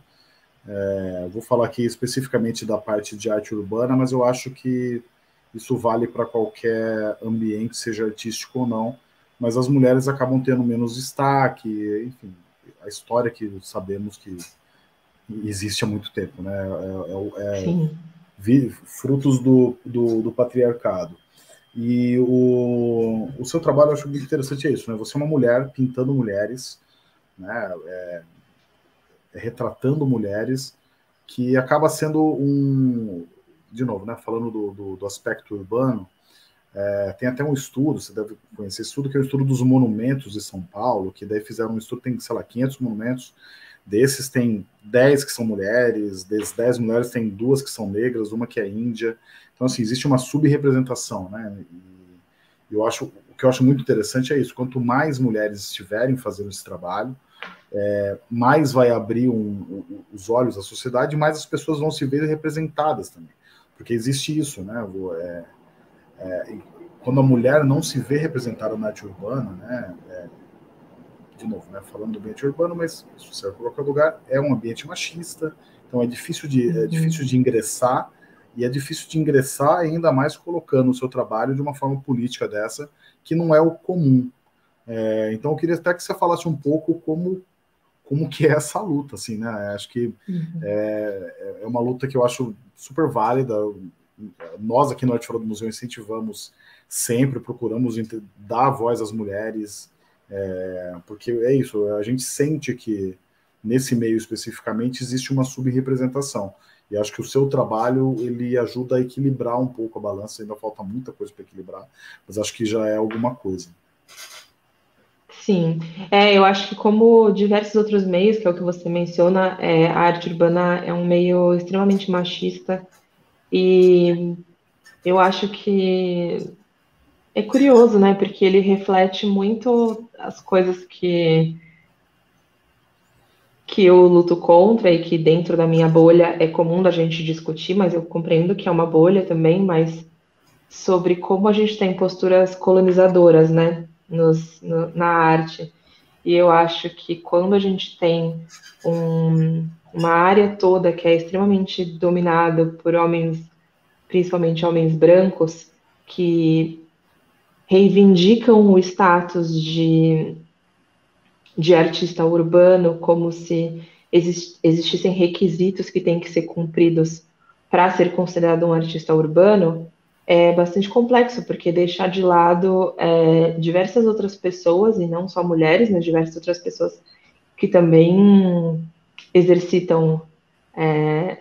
É, vou falar aqui especificamente da parte de arte urbana, mas eu acho que isso vale para qualquer ambiente, seja artístico ou não, mas as mulheres acabam tendo menos destaque, enfim, a história que sabemos que existe há muito tempo, né? É, é, é vi, frutos do, do, do, patriarcado. E o, o seu trabalho, eu acho muito interessante é isso, né? Você é uma mulher pintando mulheres, né? É, é retratando mulheres, que acaba sendo um, de novo, né? Falando do, do, do aspecto urbano, é, tem até um estudo, você deve conhecer esse estudo, que é o estudo dos monumentos de São Paulo, que daí fizeram um estudo, tem, sei lá, 500 monumentos, desses tem 10 que são mulheres, desses 10 mulheres tem duas que são negras, uma que é índia, então assim, existe uma subrepresentação, né, e eu acho, o que eu acho muito interessante é isso, quanto mais mulheres estiverem fazendo esse trabalho, é, mais vai abrir um, um, os olhos da sociedade, mais as pessoas vão se ver representadas também, porque existe isso, né, é, é, quando a mulher não se vê representada na arte urbana, né, é, de novo, né, falando do ambiente urbano, mas isso serve para qualquer lugar, é um ambiente machista, então é difícil de, é uhum. difícil de ingressar, e é difícil de ingressar ainda mais colocando o seu trabalho de uma forma política dessa, que não é o comum. É, então eu queria até que você falasse um pouco como como que é essa luta, assim, né? Acho que uhum. é, é uma luta que eu acho super válida, nós aqui no Arte Fora do Museu incentivamos sempre, procuramos dar voz às mulheres, é, porque é isso, a gente sente que nesse meio especificamente existe uma subrepresentação. E acho que o seu trabalho ele ajuda a equilibrar um pouco a balança, ainda falta muita coisa para equilibrar, mas acho que já é alguma coisa. Sim, é, eu acho que como diversos outros meios, que é o que você menciona, é, a arte urbana é um meio extremamente machista, e eu acho que é curioso, né? Porque ele reflete muito as coisas que que eu luto contra e que dentro da minha bolha é comum da gente discutir, mas eu compreendo que é uma bolha também, mas sobre como a gente tem posturas colonizadoras, né, Nos, no, na arte. E eu acho que quando a gente tem um, uma área toda que é extremamente dominada por homens, principalmente homens brancos, que reivindicam o status de, de artista urbano como se existissem requisitos que têm que ser cumpridos para ser considerado um artista urbano, é bastante complexo, porque deixar de lado é, diversas outras pessoas, e não só mulheres, mas diversas outras pessoas que também exercitam é,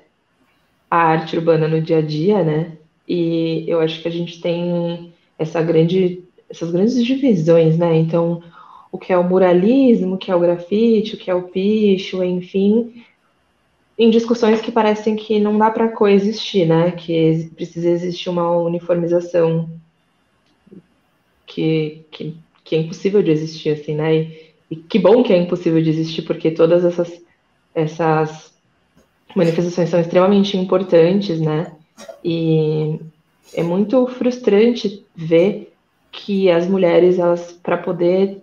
a arte urbana no dia a dia, né? E eu acho que a gente tem essa grande, essas grandes divisões, né? Então, o que é o muralismo, o que é o grafite, o que é o picho, enfim, em discussões que parecem que não dá para coexistir, né? Que precisa existir uma uniformização que, que, que é impossível de existir, assim, né? E, e, que bom que é impossível de existir, porque todas essas, essas manifestações são extremamente importantes, né? E é muito frustrante ver que as mulheres, elas, para poder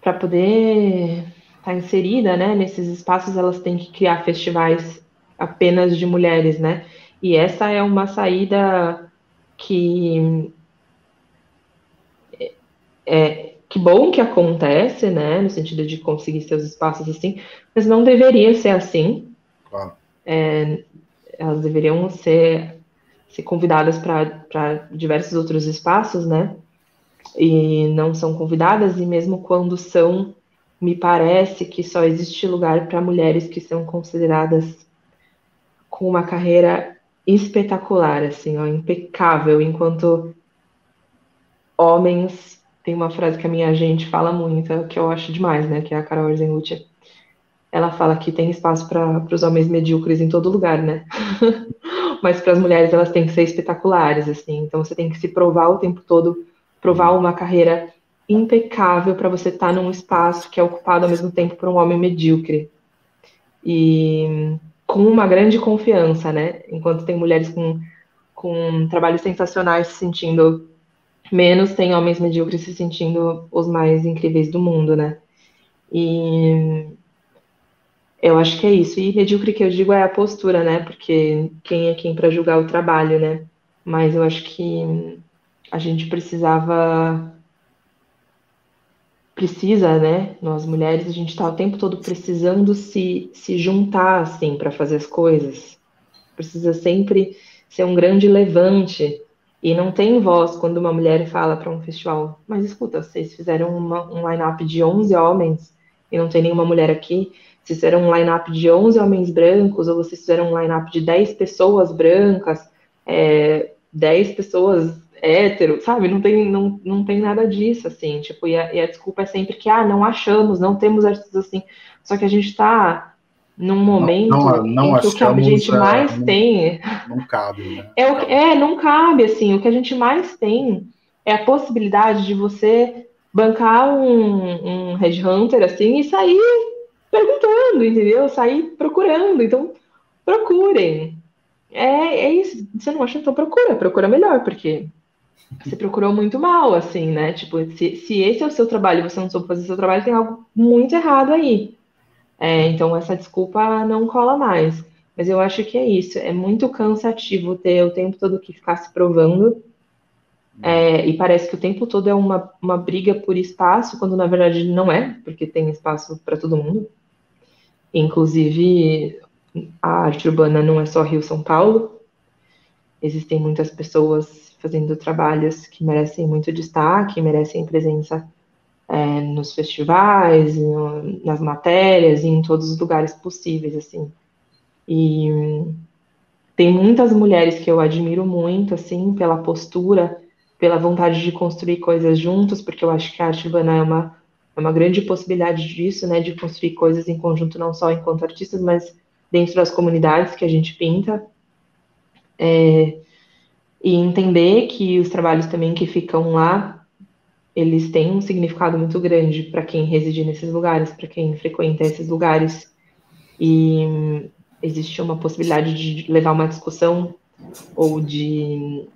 para poder tá inserida, né, nesses espaços, elas têm que criar festivais apenas de mulheres, né? E essa é uma saída que é, que bom que acontece, né, no sentido de conseguir seus espaços assim, mas não deveria ser assim. Claro. É, elas deveriam ser, ser convidadas para diversos outros espaços, né? E não são convidadas, e mesmo quando são, me parece que só existe lugar para mulheres que são consideradas com uma carreira espetacular, assim, ó, impecável, enquanto homens tem uma frase que a minha gente fala muito, que eu acho demais, né? Que é a Carol Erzengutia. Ela fala que tem espaço para os homens medíocres em todo lugar, né? Mas para as mulheres elas têm que ser espetaculares, assim. Então você tem que se provar o tempo todo, provar uma carreira impecável para você estar tá num espaço que é ocupado ao mesmo tempo por um homem medíocre. E com uma grande confiança, né? Enquanto tem mulheres com, com trabalhos sensacionais se sentindo menos tem homens medíocres se sentindo os mais incríveis do mundo, né? E eu acho que é isso. E medíocre que eu digo é a postura, né? Porque quem é quem para julgar o trabalho, né? Mas eu acho que a gente precisava precisa, né? Nós mulheres, a gente está o tempo todo precisando se, se juntar assim para fazer as coisas. Precisa sempre ser um grande levante e não tem voz quando uma mulher fala para um festival, mas escuta, vocês fizeram uma, um line-up de 11 homens e não tem nenhuma mulher aqui, vocês fizeram um line-up de 11 homens brancos, ou vocês fizeram um line-up de 10 pessoas brancas, é, 10 pessoas hétero, sabe? Não tem, não, não tem nada disso, assim, tipo, e a, e a desculpa é sempre que, ah, não achamos, não temos artistas assim, só que a gente está num momento não, não, não em que o que a gente é, mais não, tem não cabe né? é, o, é não cabe assim o que a gente mais tem é a possibilidade de você bancar um, um headhunter assim e sair perguntando entendeu sair procurando então procurem é, é isso você não acha então procura procura melhor porque você procurou muito mal assim né tipo se, se esse é o seu trabalho e você não soube fazer o seu trabalho tem algo muito errado aí é, então, essa desculpa não cola mais. Mas eu acho que é isso. É muito cansativo ter o tempo todo que ficar se provando. É, e parece que o tempo todo é uma, uma briga por espaço, quando na verdade não é, porque tem espaço para todo mundo. Inclusive, a arte urbana não é só Rio São Paulo. Existem muitas pessoas fazendo trabalhos que merecem muito destaque, merecem presença é, nos festivais, no, nas matérias, em todos os lugares possíveis, assim. E tem muitas mulheres que eu admiro muito, assim, pela postura, pela vontade de construir coisas juntos, porque eu acho que a arte urbana é uma, é uma grande possibilidade disso, né, de construir coisas em conjunto, não só enquanto artistas, mas dentro das comunidades que a gente pinta. É, e entender que os trabalhos também que ficam lá eles têm um significado muito grande para quem reside nesses lugares, para quem frequenta esses lugares. E existe uma possibilidade de levar uma discussão ou de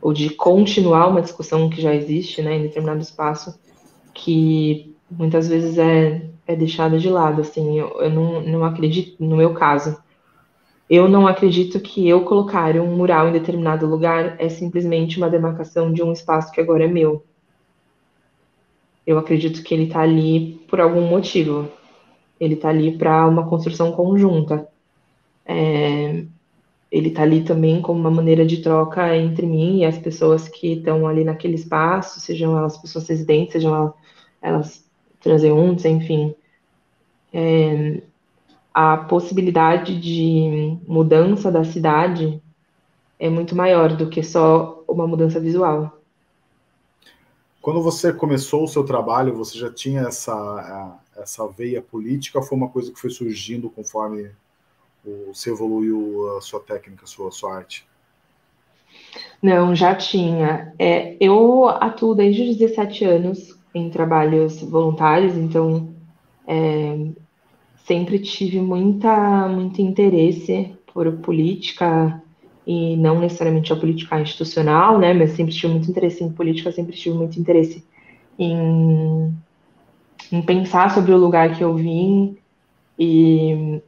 ou de continuar uma discussão que já existe, né, em determinado espaço, que muitas vezes é, é deixada de lado, assim, eu, eu não, não acredito, no meu caso, eu não acredito que eu colocar um mural em determinado lugar é simplesmente uma demarcação de um espaço que agora é meu. Eu acredito que ele está ali por algum motivo. Ele está ali para uma construção conjunta. É, ele está ali também como uma maneira de troca entre mim e as pessoas que estão ali naquele espaço, sejam elas pessoas residentes, sejam elas, elas transeuntes, enfim. É, a possibilidade de mudança da cidade é muito maior do que só uma mudança visual. Quando você começou o seu trabalho, você já tinha essa, essa veia política foi uma coisa que foi surgindo conforme você evoluiu a sua técnica, a sua, a sua arte? Não, já tinha. É, eu atuo desde os 17 anos em trabalhos voluntários, então é, sempre tive muita, muito interesse por política e não necessariamente a política institucional, né, mas sempre tive muito interesse em política, sempre tive muito interesse em, em pensar sobre o lugar que eu vim. E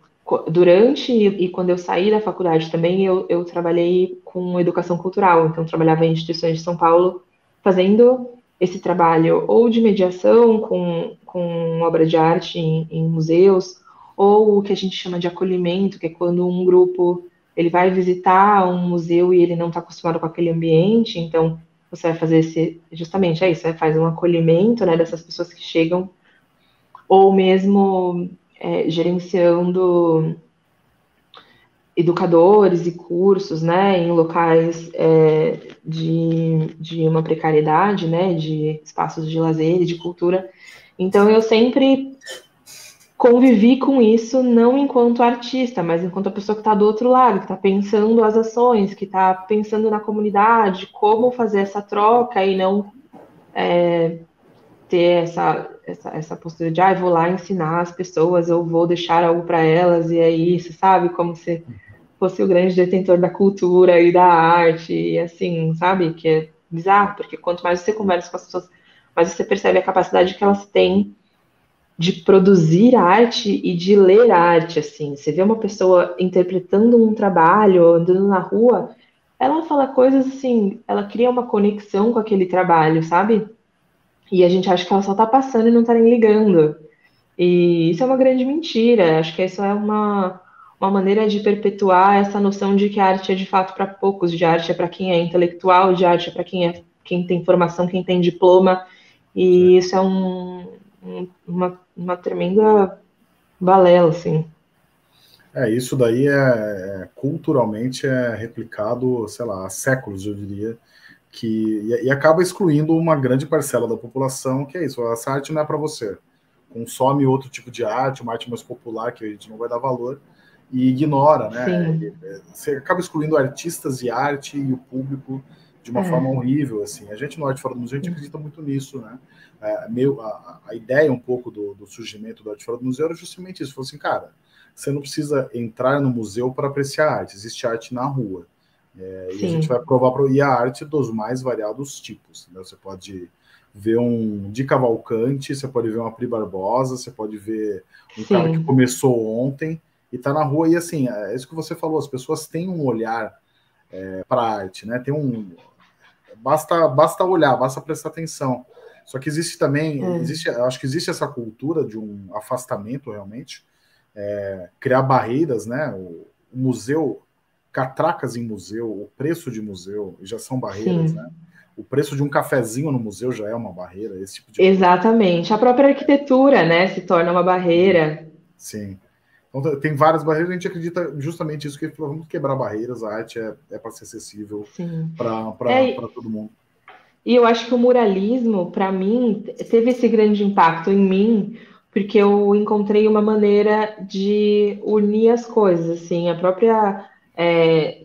durante e quando eu saí da faculdade também eu, eu trabalhei com educação cultural, então trabalhava em instituições de São Paulo fazendo esse trabalho ou de mediação com, com obra de arte em, em museus ou o que a gente chama de acolhimento, que é quando um grupo ele vai visitar um museu e ele não está acostumado com aquele ambiente, então você vai fazer esse, justamente é isso, você faz um acolhimento, né, dessas pessoas que chegam, ou mesmo é, gerenciando educadores e cursos, né, em locais é, de, de uma precariedade, né, de espaços de lazer e de cultura. Então eu sempre convivi com isso não enquanto artista, mas enquanto a pessoa que está do outro lado, que está pensando as ações, que está pensando na comunidade, como fazer essa troca e não é, ter essa, essa, essa postura de, ah, vou lá ensinar as pessoas, eu vou deixar algo para elas, e é isso, sabe? Como se fosse o grande detentor da cultura e da arte, e assim, sabe? Que é bizarro, porque quanto mais você conversa com as pessoas, mais você percebe a capacidade que elas têm de produzir arte e de ler arte, assim. Você vê uma pessoa interpretando um trabalho, andando na rua, ela fala coisas assim, ela cria uma conexão com aquele trabalho, sabe? E a gente acha que ela só tá passando e não tá nem ligando. E isso é uma grande mentira. Acho que isso é uma, uma maneira de perpetuar essa noção de que a arte é de fato para poucos, de arte é para quem é intelectual, de arte é para quem é quem tem formação, quem tem diploma. E isso é um, uma, uma tremenda balela, assim. É, isso daí é, é, culturalmente é replicado, sei lá, há séculos, eu diria, que e, e, acaba excluindo uma grande parcela da população, que é isso, essa arte não é para você. Consome outro tipo de arte, uma arte mais popular que a gente não vai dar valor e ignora, né? E, é, você acaba excluindo artistas e arte e o público de uma é. forma horrível, assim. A gente no Arte Fora do Museu, a gente acredita muito nisso, né? É, meu, a, a, ideia um pouco do, do, surgimento do Arte Fora do Museu era justamente isso. Falou assim, cara, você não precisa entrar no museu para apreciar arte, existe arte na rua. É, e a gente vai provar e a arte dos mais variados tipos. Né? Você pode ver um de Cavalcante, você pode ver uma Pri Barbosa, você pode ver um Sim. cara que começou ontem e está na rua. E assim, é isso que você falou, as pessoas têm um olhar é, para a arte, né? Tem um basta, basta olhar, basta prestar atenção. Só que existe também, é. existe, acho que existe essa cultura de um afastamento realmente, é, criar barreiras, né? O, o, museu, catracas em museu, o preço de museu já são barreiras, Sim. né? O preço de um cafezinho no museu já é uma barreira, esse tipo de Exatamente. A própria arquitetura, né, se torna uma barreira. Sim. Então, tem várias barreiras, a gente acredita justamente isso, que falou, vamos quebrar barreiras, a arte é, é para ser acessível para é, todo mundo. E eu acho que o muralismo, para mim, teve esse grande impacto em mim, porque eu encontrei uma maneira de unir as coisas, assim, a própria é,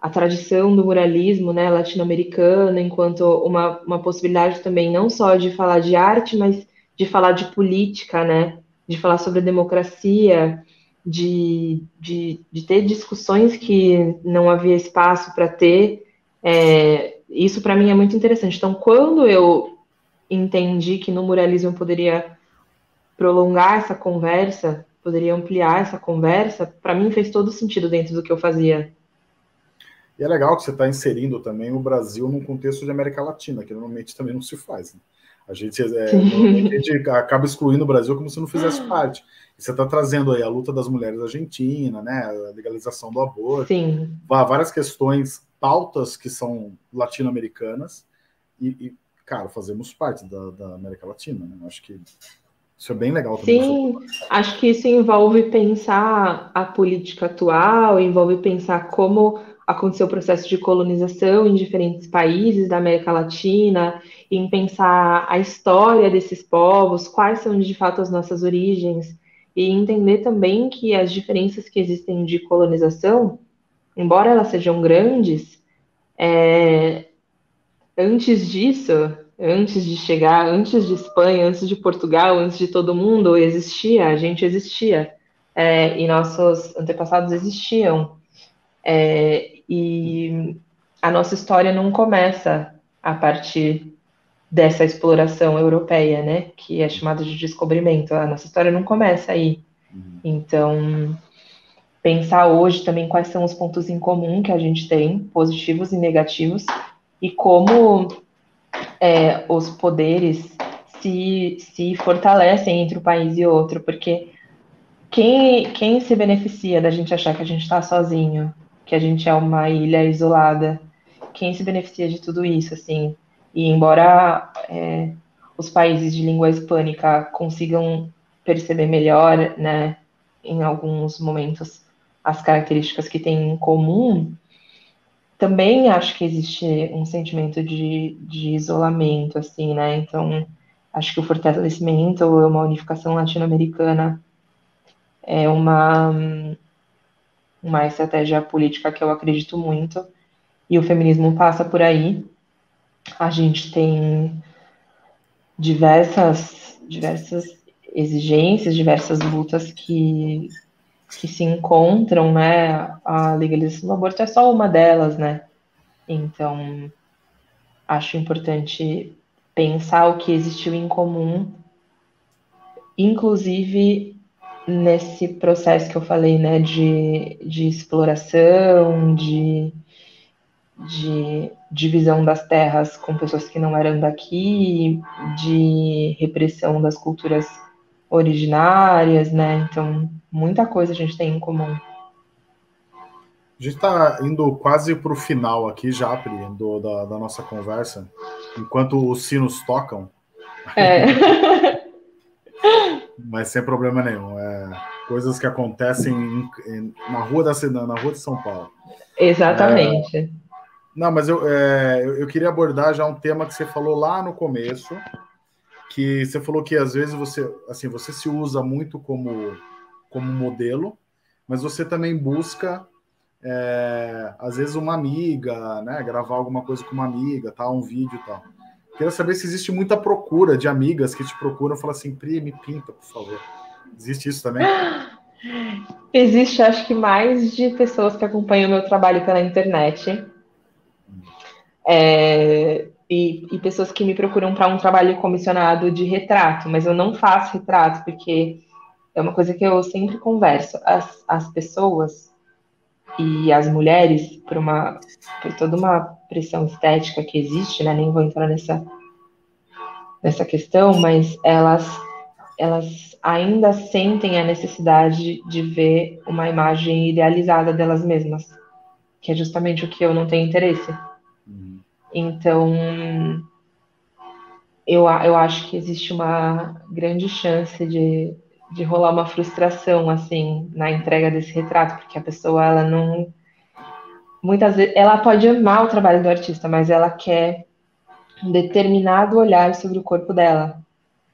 a tradição do muralismo, né, latino-americana, enquanto uma, uma possibilidade também não só de falar de arte, mas de falar de política, né, de falar sobre democracia, de, de, de ter discussões que não havia espaço para ter. É, isso para mim é muito interessante. Então, quando eu entendi que no muralismo eu poderia prolongar essa conversa, poderia ampliar essa conversa, para mim fez todo sentido dentro do que eu fazia. E é legal que você está inserindo também o Brasil num contexto de América Latina, que normalmente também não se faz. Né? A gente, é, a gente acaba excluindo o Brasil como se não fizesse parte. E você está trazendo aí a luta das mulheres argentina, né, a legalização do aborto, Sim. várias questões, pautas que são latino-americanas e, e, cara, fazemos parte da, da América Latina. Né? Acho que isso é bem legal também. Sim, acho que isso envolve pensar a política atual, envolve pensar como aconteceu o processo de colonização em diferentes países da América Latina, em pensar a história desses povos, quais são de fato as nossas origens, e entender também que as diferenças que existem de colonização, embora elas sejam grandes, é, antes disso, antes de chegar, antes de Espanha, antes de Portugal, antes de todo mundo, existia, a gente existia, é, e nossos antepassados existiam. É, e a nossa história não começa a partir dessa exploração europeia, né, que é chamada de descobrimento. A nossa história não começa aí. Uhum. Então, pensar hoje também quais são os pontos em comum que a gente tem, positivos e negativos, e como é, os poderes se, se fortalecem entre um país e outro, porque quem, quem se beneficia da gente achar que a gente está sozinho, que a gente é uma ilha isolada. Quem se beneficia de tudo isso, assim? E embora é, os países de língua hispânica consigam perceber melhor, né, em alguns momentos, as características que têm em comum, também acho que existe um sentimento de, de isolamento, assim, né? Então, acho que o fortalecimento ou uma unificação latino-americana é uma uma estratégia política que eu acredito muito, e o feminismo passa por aí. A gente tem diversas, diversas exigências, diversas lutas que, que se encontram, né? A legalização do aborto é só uma delas, né? Então, acho importante pensar o que existiu em comum, inclusive nesse processo que eu falei, né, de, de exploração, de, de divisão das terras com pessoas que não eram daqui, de repressão das culturas originárias, né? Então, muita coisa a gente tem em comum. A gente está indo quase para o final aqui já, Pri, do, da, da nossa conversa, enquanto os sinos tocam. É. mas sem problema nenhum. É coisas que acontecem em, em, na rua da na rua de São Paulo. Exatamente. É, não, mas eu, é, eu, eu, queria abordar já um tema que você falou lá no começo, que você falou que às vezes você, assim, você se usa muito como, como modelo, mas você também busca é, às vezes uma amiga, né, gravar alguma coisa com uma amiga, tal, um vídeo, tal. Queria saber se existe muita procura de amigas que te procuram e falam assim, Pri, me pinta, por favor. Existe isso também? Existe, acho que mais de pessoas que acompanham o meu trabalho pela internet. É, e, e, pessoas que me procuram para um trabalho comissionado de retrato, mas eu não faço retrato, porque é uma coisa que eu sempre converso. As, as pessoas e as mulheres, por, uma, por toda uma pressão estética que existe, né? Nem vou entrar nessa, nessa questão, mas elas, elas ainda sentem a necessidade de ver uma imagem idealizada delas mesmas, que é justamente o que eu não tenho interesse. Uhum. Então, eu, eu acho que existe uma grande chance de de rolar uma frustração assim na entrega desse retrato, porque a pessoa ela não muitas vezes ela pode amar o trabalho do artista, mas ela quer um determinado olhar sobre o corpo dela.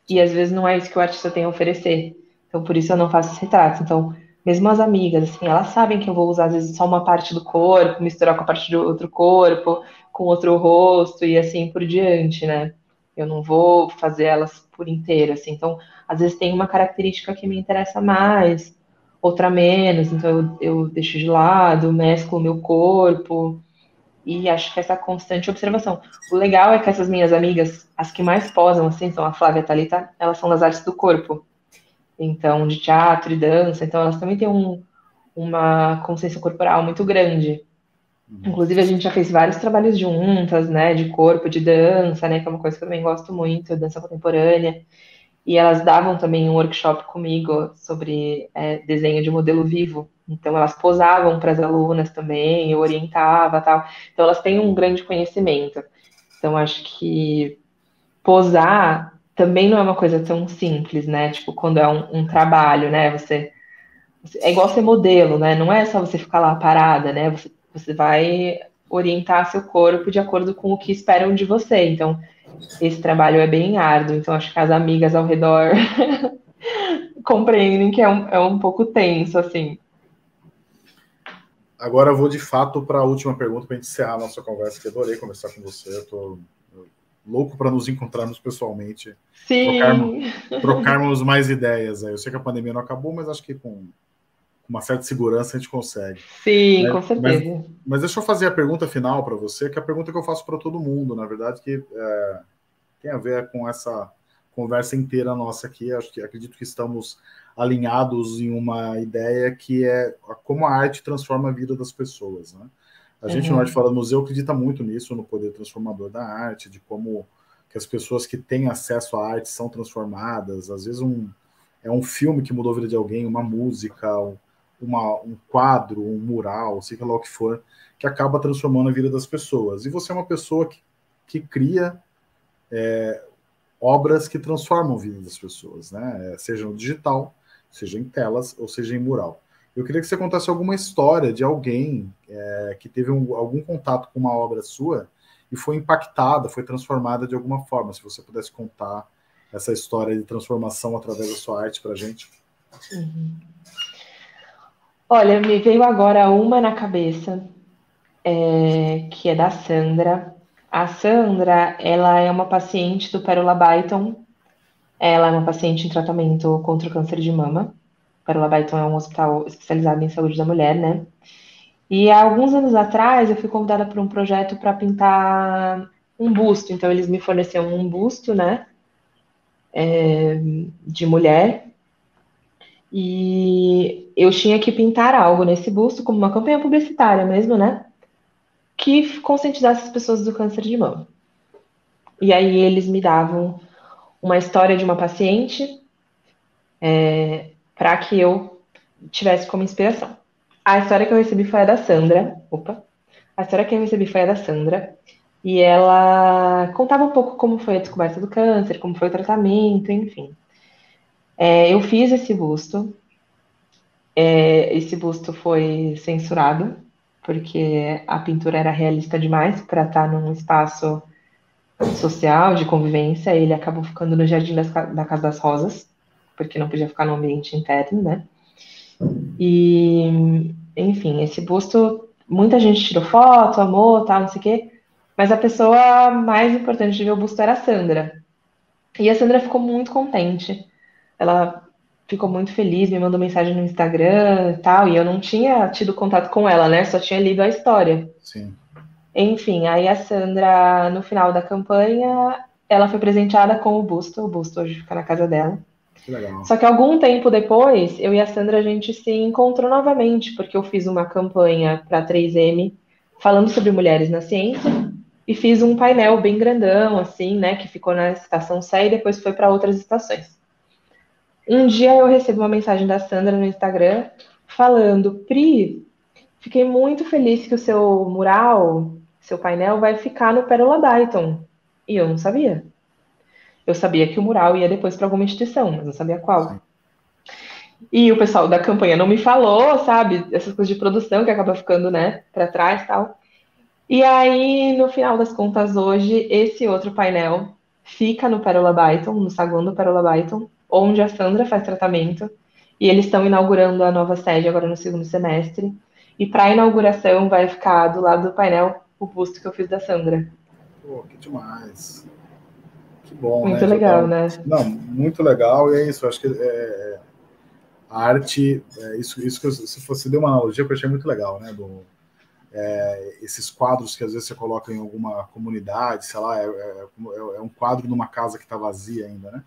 E às vezes não é isso que o artista tem a oferecer. Então por isso eu não faço esse retrato. Então, mesmo as amigas, assim, elas sabem que eu vou usar às vezes só uma parte do corpo, misturar com a parte do outro corpo, com outro rosto e assim por diante, né? Eu não vou fazer elas por inteiro, assim. Então, às vezes tem uma característica que me interessa mais, outra menos, então eu, eu deixo de lado, mesclo o meu corpo, e acho que essa constante observação. O legal é que essas minhas amigas, as que mais posam, assim, são a Flávia e a Thalita, elas são das artes do corpo. Então, de teatro e dança, então elas também têm um, uma consciência corporal muito grande. Uhum. Inclusive, a gente já fez vários trabalhos juntas, né, de corpo, de dança, né, que é uma coisa que eu também gosto muito, dança contemporânea e elas davam também um workshop comigo sobre é, desenho de modelo vivo. Então elas posavam para as alunas também, eu orientava tal. Então elas têm um grande conhecimento. Então acho que posar também não é uma coisa tão simples, né? Tipo quando é um, um trabalho, né? Você é igual ser modelo, né? Não é só você ficar lá parada, né? Você Você vai orientar seu corpo de acordo com o que esperam de você. Então, esse trabalho é bem árduo. Então, acho que as amigas ao redor compreendem que é um, é um pouco tenso, assim. Agora eu vou de fato para a última pergunta para a gente encerrar a nossa conversa, que adorei conversar com você. Eu tô louco para nos encontrarmos pessoalmente. Sim. Trocarmos, trocarmos mais ideias. Eu sei que a pandemia não acabou, mas acho que com uma certa segurança a gente consegue. Sim, né? com certeza. Mas, mas, deixa eu fazer a pergunta final para você, que é a pergunta que eu faço para todo mundo, na verdade, que é, tem a ver com essa conversa inteira nossa aqui. Acho que acredito que estamos alinhados em uma ideia que é como a arte transforma a vida das pessoas, né? A gente uhum. no Arte Fora do Museu acredita muito nisso, no poder transformador da arte, de como que as pessoas que têm acesso à arte são transformadas. Às vezes um, é um filme que mudou a vida de alguém, uma música, uma, um quadro, um mural, sei lá o que for, que acaba transformando a vida das pessoas. E você é uma pessoa que, que cria é, obras que transformam a vida das pessoas, né? Seja no digital, seja em telas ou seja em mural. Eu queria que você contasse alguma história de alguém é, que teve um, algum contato com uma obra sua e foi impactada, foi transformada de alguma forma. Se você pudesse contar essa história de transformação através da sua arte para a gente. Uhum. Olha, me veio agora uma na cabeça, é, que é da Sandra. A Sandra, ela é uma paciente do Pérola Byton. Ela é uma paciente em tratamento contra o câncer de mama. Pérola Byton é um hospital especializado em saúde da mulher, né? E há alguns anos atrás eu fui convidada para um projeto para pintar um busto. Então eles me forneceram um busto, né? É, de mulher. E eu tinha que pintar algo nesse busto, como uma campanha publicitária mesmo, né? Que conscientizasse as pessoas do câncer de mama. E aí eles me davam uma história de uma paciente é, para que eu tivesse como inspiração. A história que eu recebi foi a da Sandra. Opa! A história que eu recebi foi a da Sandra. E ela contava um pouco como foi a descoberta do câncer, como foi o tratamento, enfim. É, eu fiz esse busto. É, esse busto foi censurado, porque a pintura era realista demais para estar num espaço social, de convivência. Ele acabou ficando no Jardim das, da Casa das Rosas porque não podia ficar no ambiente interno, né? E, enfim, esse busto, muita gente tirou foto, amou, tal, não sei o quê, mas a pessoa mais importante de ver o busto era a Sandra. E a Sandra ficou muito contente. Ela ficou muito feliz, me mandou mensagem no Instagram e tal, e eu não tinha tido contato com ela, né? Só tinha lido a história. Sim. Enfim, aí a Sandra, no final da campanha, ela foi presenteada com o busto. O busto hoje fica na casa dela. Legal. Só que algum tempo depois, eu e a Sandra, a gente se encontrou novamente, porque eu fiz uma campanha para 3M falando sobre mulheres na ciência e fiz um painel bem grandão, assim, né, que ficou na estação Sé e depois foi para outras estações. Um dia eu recebi uma mensagem da Sandra no Instagram falando: Pri, fiquei muito feliz que o seu mural, seu painel vai ficar no Pérola Dayton. E eu não sabia. Eu sabia que o mural ia depois para alguma instituição, mas não sabia qual. E o pessoal da campanha não me falou, sabe? Essas coisas de produção que acaba ficando, né, para trás tal. E aí, no final das contas, hoje, esse outro painel fica no Pérola Byton, no saguão do Pérola Byton, onde a Sandra faz tratamento. E eles estão inaugurando a nova sede agora no segundo semestre. E para a inauguração vai ficar do lado do painel o busto que eu fiz da Sandra. Pô, que demais. Que bom, muito né? legal, né? Não, muito legal, e é isso. Acho que é, a arte, é, isso, isso que eu, se você deu uma analogia que eu achei muito legal, né? Do, é, esses quadros que às vezes você coloca em alguma comunidade, sei lá, é, é, é um quadro numa casa que está vazia ainda, né?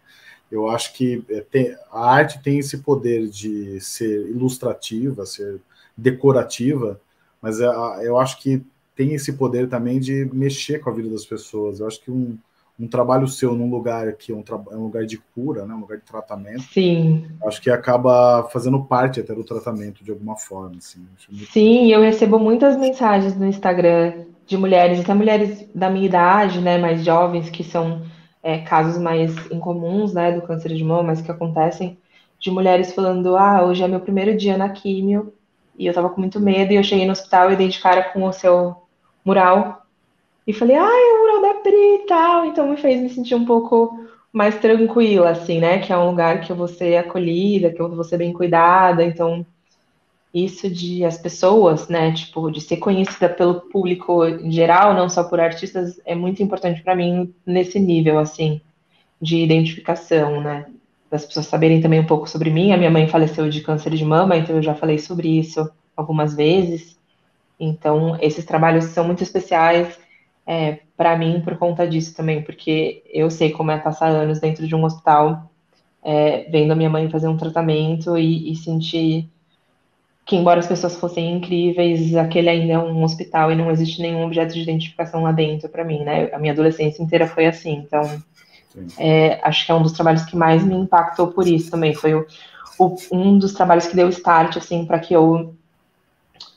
Eu acho que é, tem, a arte tem esse poder de ser ilustrativa, ser decorativa, mas é, eu acho que tem esse poder também de mexer com a vida das pessoas. Eu acho que um, um trabalho seu num lugar que é um, é um, lugar de cura, né, um lugar de tratamento, Sim. acho que acaba fazendo parte até do tratamento de alguma forma. Assim, muito... Sim, eu recebo muitas mensagens no Instagram de mulheres, até mulheres da minha idade, né, mais jovens, que são é, casos mais incomuns, né, do câncer de mama, mas que acontecem, de mulheres falando, ah, hoje é meu primeiro dia na químio e eu tava com muito medo, e eu cheguei no hospital e dei de cara com o seu mural, e falei, ah, é o mural da Pri e tal, então me fez me sentir um pouco mais tranquila, assim, né, que é um lugar que eu vou ser acolhida, que eu vou ser bem cuidada, então isso de as pessoas, né, tipo, de ser conhecida pelo público em geral, não só por artistas, é muito importante para mim nesse nível, assim, de identificação, né, das pessoas saberem também um pouco sobre mim. A minha mãe faleceu de câncer de mama, então eu já falei sobre isso algumas vezes. Então, esses trabalhos são muito especiais é, para mim por conta disso também, porque eu sei como é passar anos dentro de um hospital, é, vendo a minha mãe fazer um tratamento e, e sentir que embora as pessoas fossem incríveis, aquele ainda é um hospital e não existe nenhum objeto de identificação lá dentro para mim, né? A minha adolescência inteira foi assim, então é, acho que é um dos trabalhos que mais me impactou por isso também. Foi o, o, um dos trabalhos que deu start assim para que eu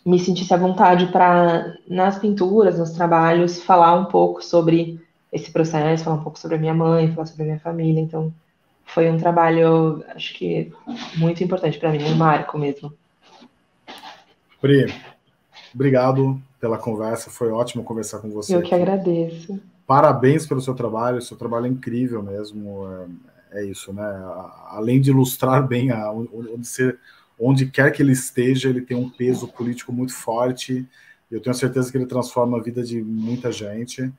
me sentisse à vontade para nas pinturas, nos trabalhos, falar um pouco sobre esse processo, falar um pouco sobre a minha mãe, falar sobre a minha família. Então foi um trabalho, acho que muito importante para mim, um marco mesmo. Pri, obrigado pela conversa, foi ótimo conversar com você. Eu que agradeço. Parabéns pelo seu trabalho, seu trabalho é incrível mesmo. É, é isso, né? Além de ilustrar bem a, onde, ser, onde quer que ele esteja, ele tem um peso político muito forte. Eu tenho certeza que ele transforma a vida de muita gente.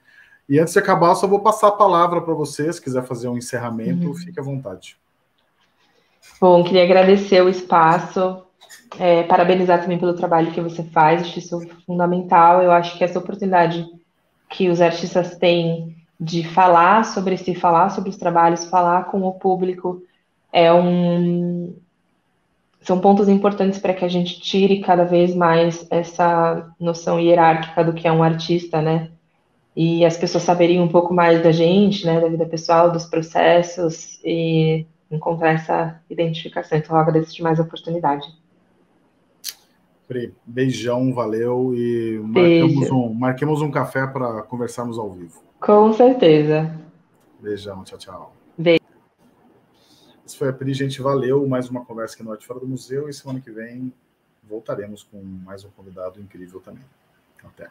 E antes de acabar, só vou passar a palavra para você, se quiser fazer um encerramento, uhum. fique à vontade. Bom, queria agradecer o espaço, é, parabenizar também pelo trabalho que você faz, acho isso fundamental. Eu acho que essa oportunidade que os artistas têm de falar sobre si, falar sobre os trabalhos, falar com o público, é um são pontos importantes para que a gente tire cada vez mais essa noção hierárquica do que é um artista, né? E as pessoas saberiam um pouco mais da gente, né, da vida pessoal, dos processos e encontrar essa identificação. Então, eu agradeço demais a oportunidade. Pri, beijão, valeu e marcamos um, marquemos um café para conversarmos ao vivo. Com certeza. Beijão, tchau, tchau. Beijo. Isso foi a Pri, gente, valeu. Mais uma conversa aqui no Arte Fora do Museu e semana que vem voltaremos com mais um convidado incrível também. Até.